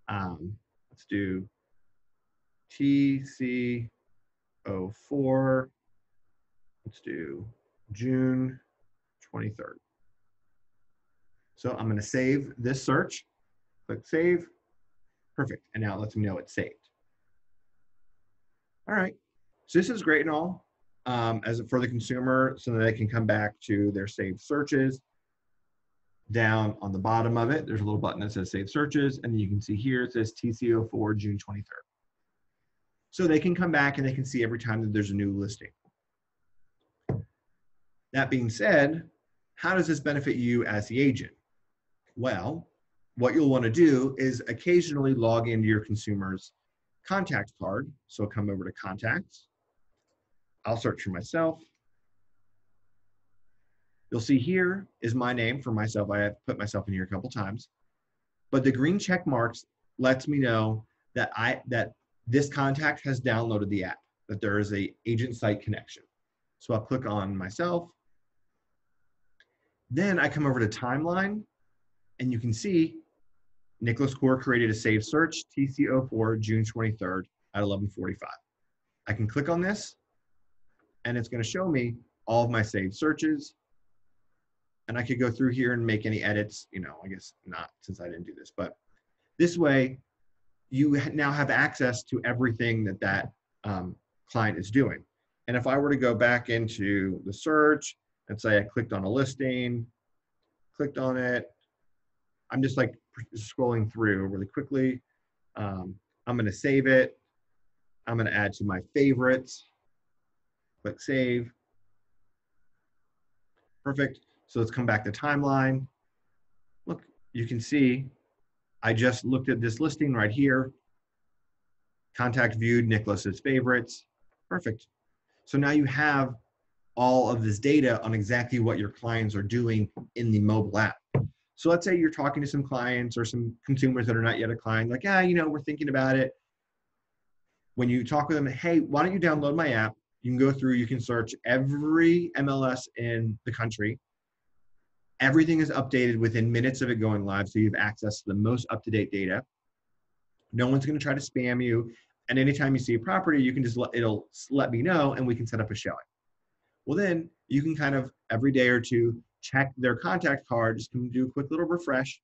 um, let's do TC04. Let's do June 23rd. So I'm going to save this search. Click save. Perfect. And now it lets me know it's saved. All right. So this is great and all um, as for the consumer so that they can come back to their saved searches. Down on the bottom of it, there's a little button that says save searches, and you can see here it says TCO4 June 23rd. So they can come back and they can see every time that there's a new listing. That being said, how does this benefit you as the agent? Well, what you'll want to do is occasionally log into your consumer's contact card. So come over to contacts I'll search for myself. You'll see here is my name for myself. I have put myself in here a couple times. But the green check marks lets me know that I that this contact has downloaded the app, that there is a agent site connection. So I'll click on myself. Then I come over to timeline and you can see Nicholas Core created a saved search TCO4 June 23rd at 1145. I can click on this and it's going to show me all of my saved searches. And I could go through here and make any edits, you know, I guess not since I didn't do this, but this way you now have access to everything that that um, client is doing. And if I were to go back into the search and say I clicked on a listing, clicked on it, I'm just like scrolling through really quickly. Um, I'm going to save it. I'm going to add to my favorites. Click save. Perfect. So let's come back to timeline. Look, you can see I just looked at this listing right here. Contact viewed Nicholas's favorites. Perfect. So now you have all of this data on exactly what your clients are doing in the mobile app. So let's say you're talking to some clients or some consumers that are not yet a client, like, yeah, you know, we're thinking about it. when you talk with them, hey, why don't you download my app? You can go through, you can search every MLS in the country. Everything is updated within minutes of it going live, so you have access to the most up to date data. No one's going to try to spam you. And anytime you see a property, you can just let it'll let me know and we can set up a showing. Well, then you can kind of every day or two check their contact card, just do a quick little refresh.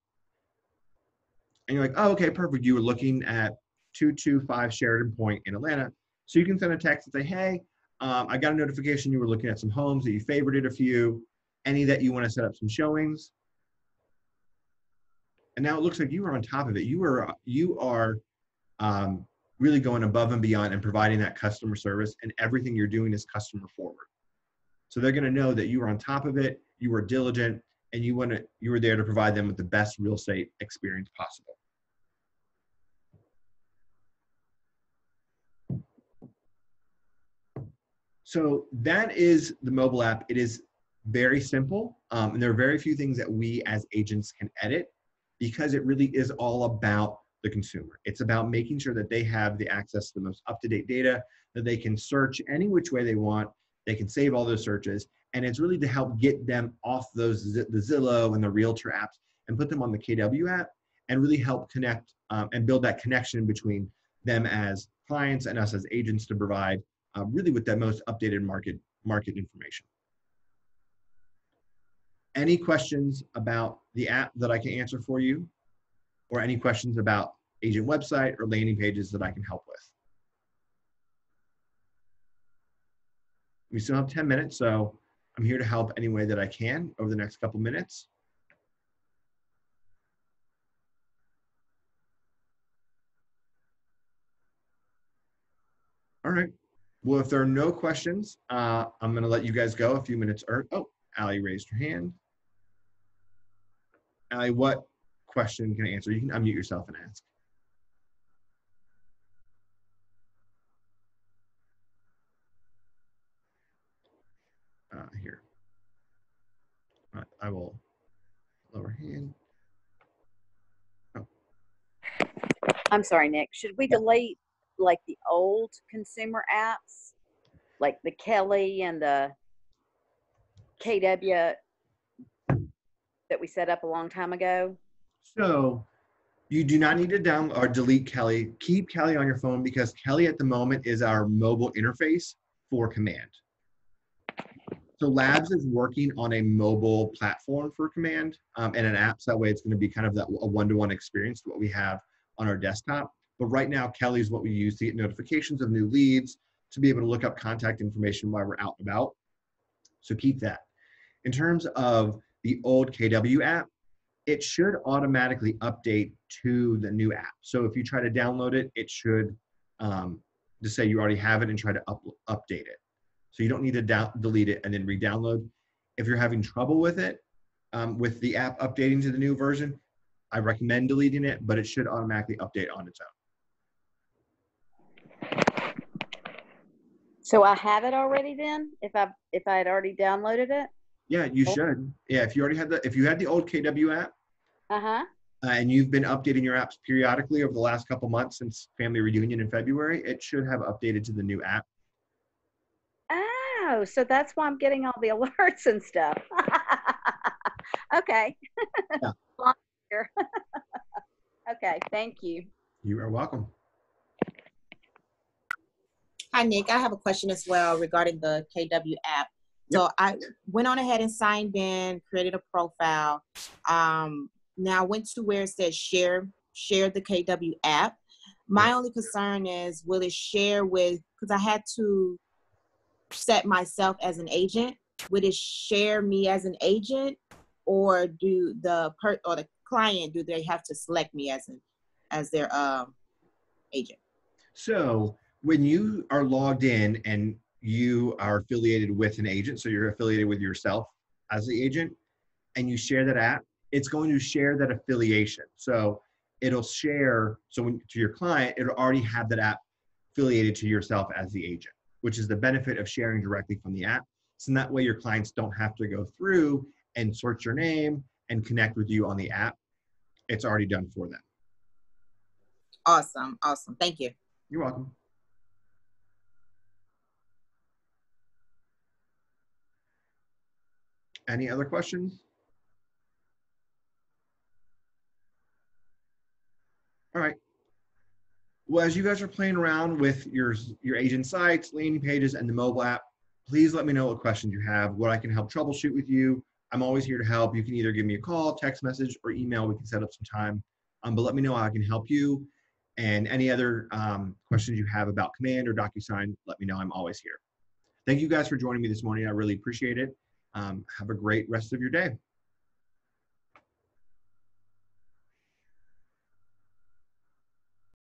And you're like, oh, okay, perfect. You were looking at 225 Sheridan Point in Atlanta. So you can send a text and say, hey, um, I got a notification you were looking at some homes that you favorited a few, any that you want to set up some showings. And now it looks like you are on top of it. You are you are um, really going above and beyond and providing that customer service, and everything you're doing is customer forward. So they're going to know that you were on top of it, you were diligent, and you want to you were there to provide them with the best real estate experience possible. So that is the mobile app. It is very simple, um, and there are very few things that we as agents can edit because it really is all about the consumer. It's about making sure that they have the access to the most up-to-date data, that they can search any which way they want, they can save all those searches, and it's really to help get them off those the Zillow and the Realtor apps and put them on the KW app and really help connect um, and build that connection between them as clients and us as agents to provide uh, really with that most updated market market information. Any questions about the app that I can answer for you, or any questions about agent website or landing pages that I can help with? We still have 10 minutes, so I'm here to help any way that I can over the next couple minutes. All right. Well, if there are no questions, uh, I'm going to let you guys go a few minutes. Or oh, Allie raised her hand. Allie, what question can I answer? You can unmute yourself and ask. Here. I will lower hand. Oh. I'm sorry, Nick. Should we delete like the old consumer apps, like the Kelle and the KW that we set up a long time ago? So you do not need to download or delete Kelle. Keep Kelle on your phone because Kelle at the moment is our mobile interface for command. So Labs is working on a mobile platform for command um, and an app. So that way it's going to be kind of that a one-to-one experience to what we have on our desktop. But right now, Kelle is what we use to get notifications of new leads, to be able to look up contact information while we're out and about. So keep that. In terms of the old KW app, it should automatically update to the new app. So if you try to download it, it should um, just say you already have it and try to up, update it. So you don't need to down, delete it and then re-download. If you're having trouble with it, um, with the app updating to the new version, I recommend deleting it, but it should automatically update on its own. So I have it already then, if I, if I had already downloaded it? Yeah, you should. Yeah, if you already had the, if you had the old KW app Uh-huh, uh, and you've been updating your apps periodically over the last couple months since family reunion in February, it should have updated to the new app. Oh, so that's why I'm getting all the alerts and stuff. Okay. Yeah. Okay, thank you. You are welcome. Hi, Nick. I have a question as well regarding the KW app. So I went on ahead and signed in, created a profile. Um, now I went to where it says share, share the KW app. My only concern is will it share with, because I had to set myself as an agent. Would it share me as an agent or do the per or the client, do they have to select me as an, as their um, agent? So when you are logged in and you are affiliated with an agent, so you're affiliated with yourself as the agent, and you share that app, it's going to share that affiliation. So it'll share, so when, to your client, it'll already have that app affiliated to yourself as the agent, which is the benefit of sharing directly from the app. So in that way, your clients don't have to go through and search your name and connect with you on the app. It's already done for them. Awesome. Awesome. Thank you. You're welcome. Any other questions? All right. Well, as you guys are playing around with your your agent sites, landing pages, and the mobile app, please let me know what questions you have, what I can help troubleshoot with you. I'm always here to help. You can either give me a call, text message, or email. We can set up some time. Um, but let me know how I can help you. And any other um, questions you have about Command or DocuSign, let me know. I'm always here. Thank you guys for joining me this morning. I really appreciate it. Um, have a great rest of your day.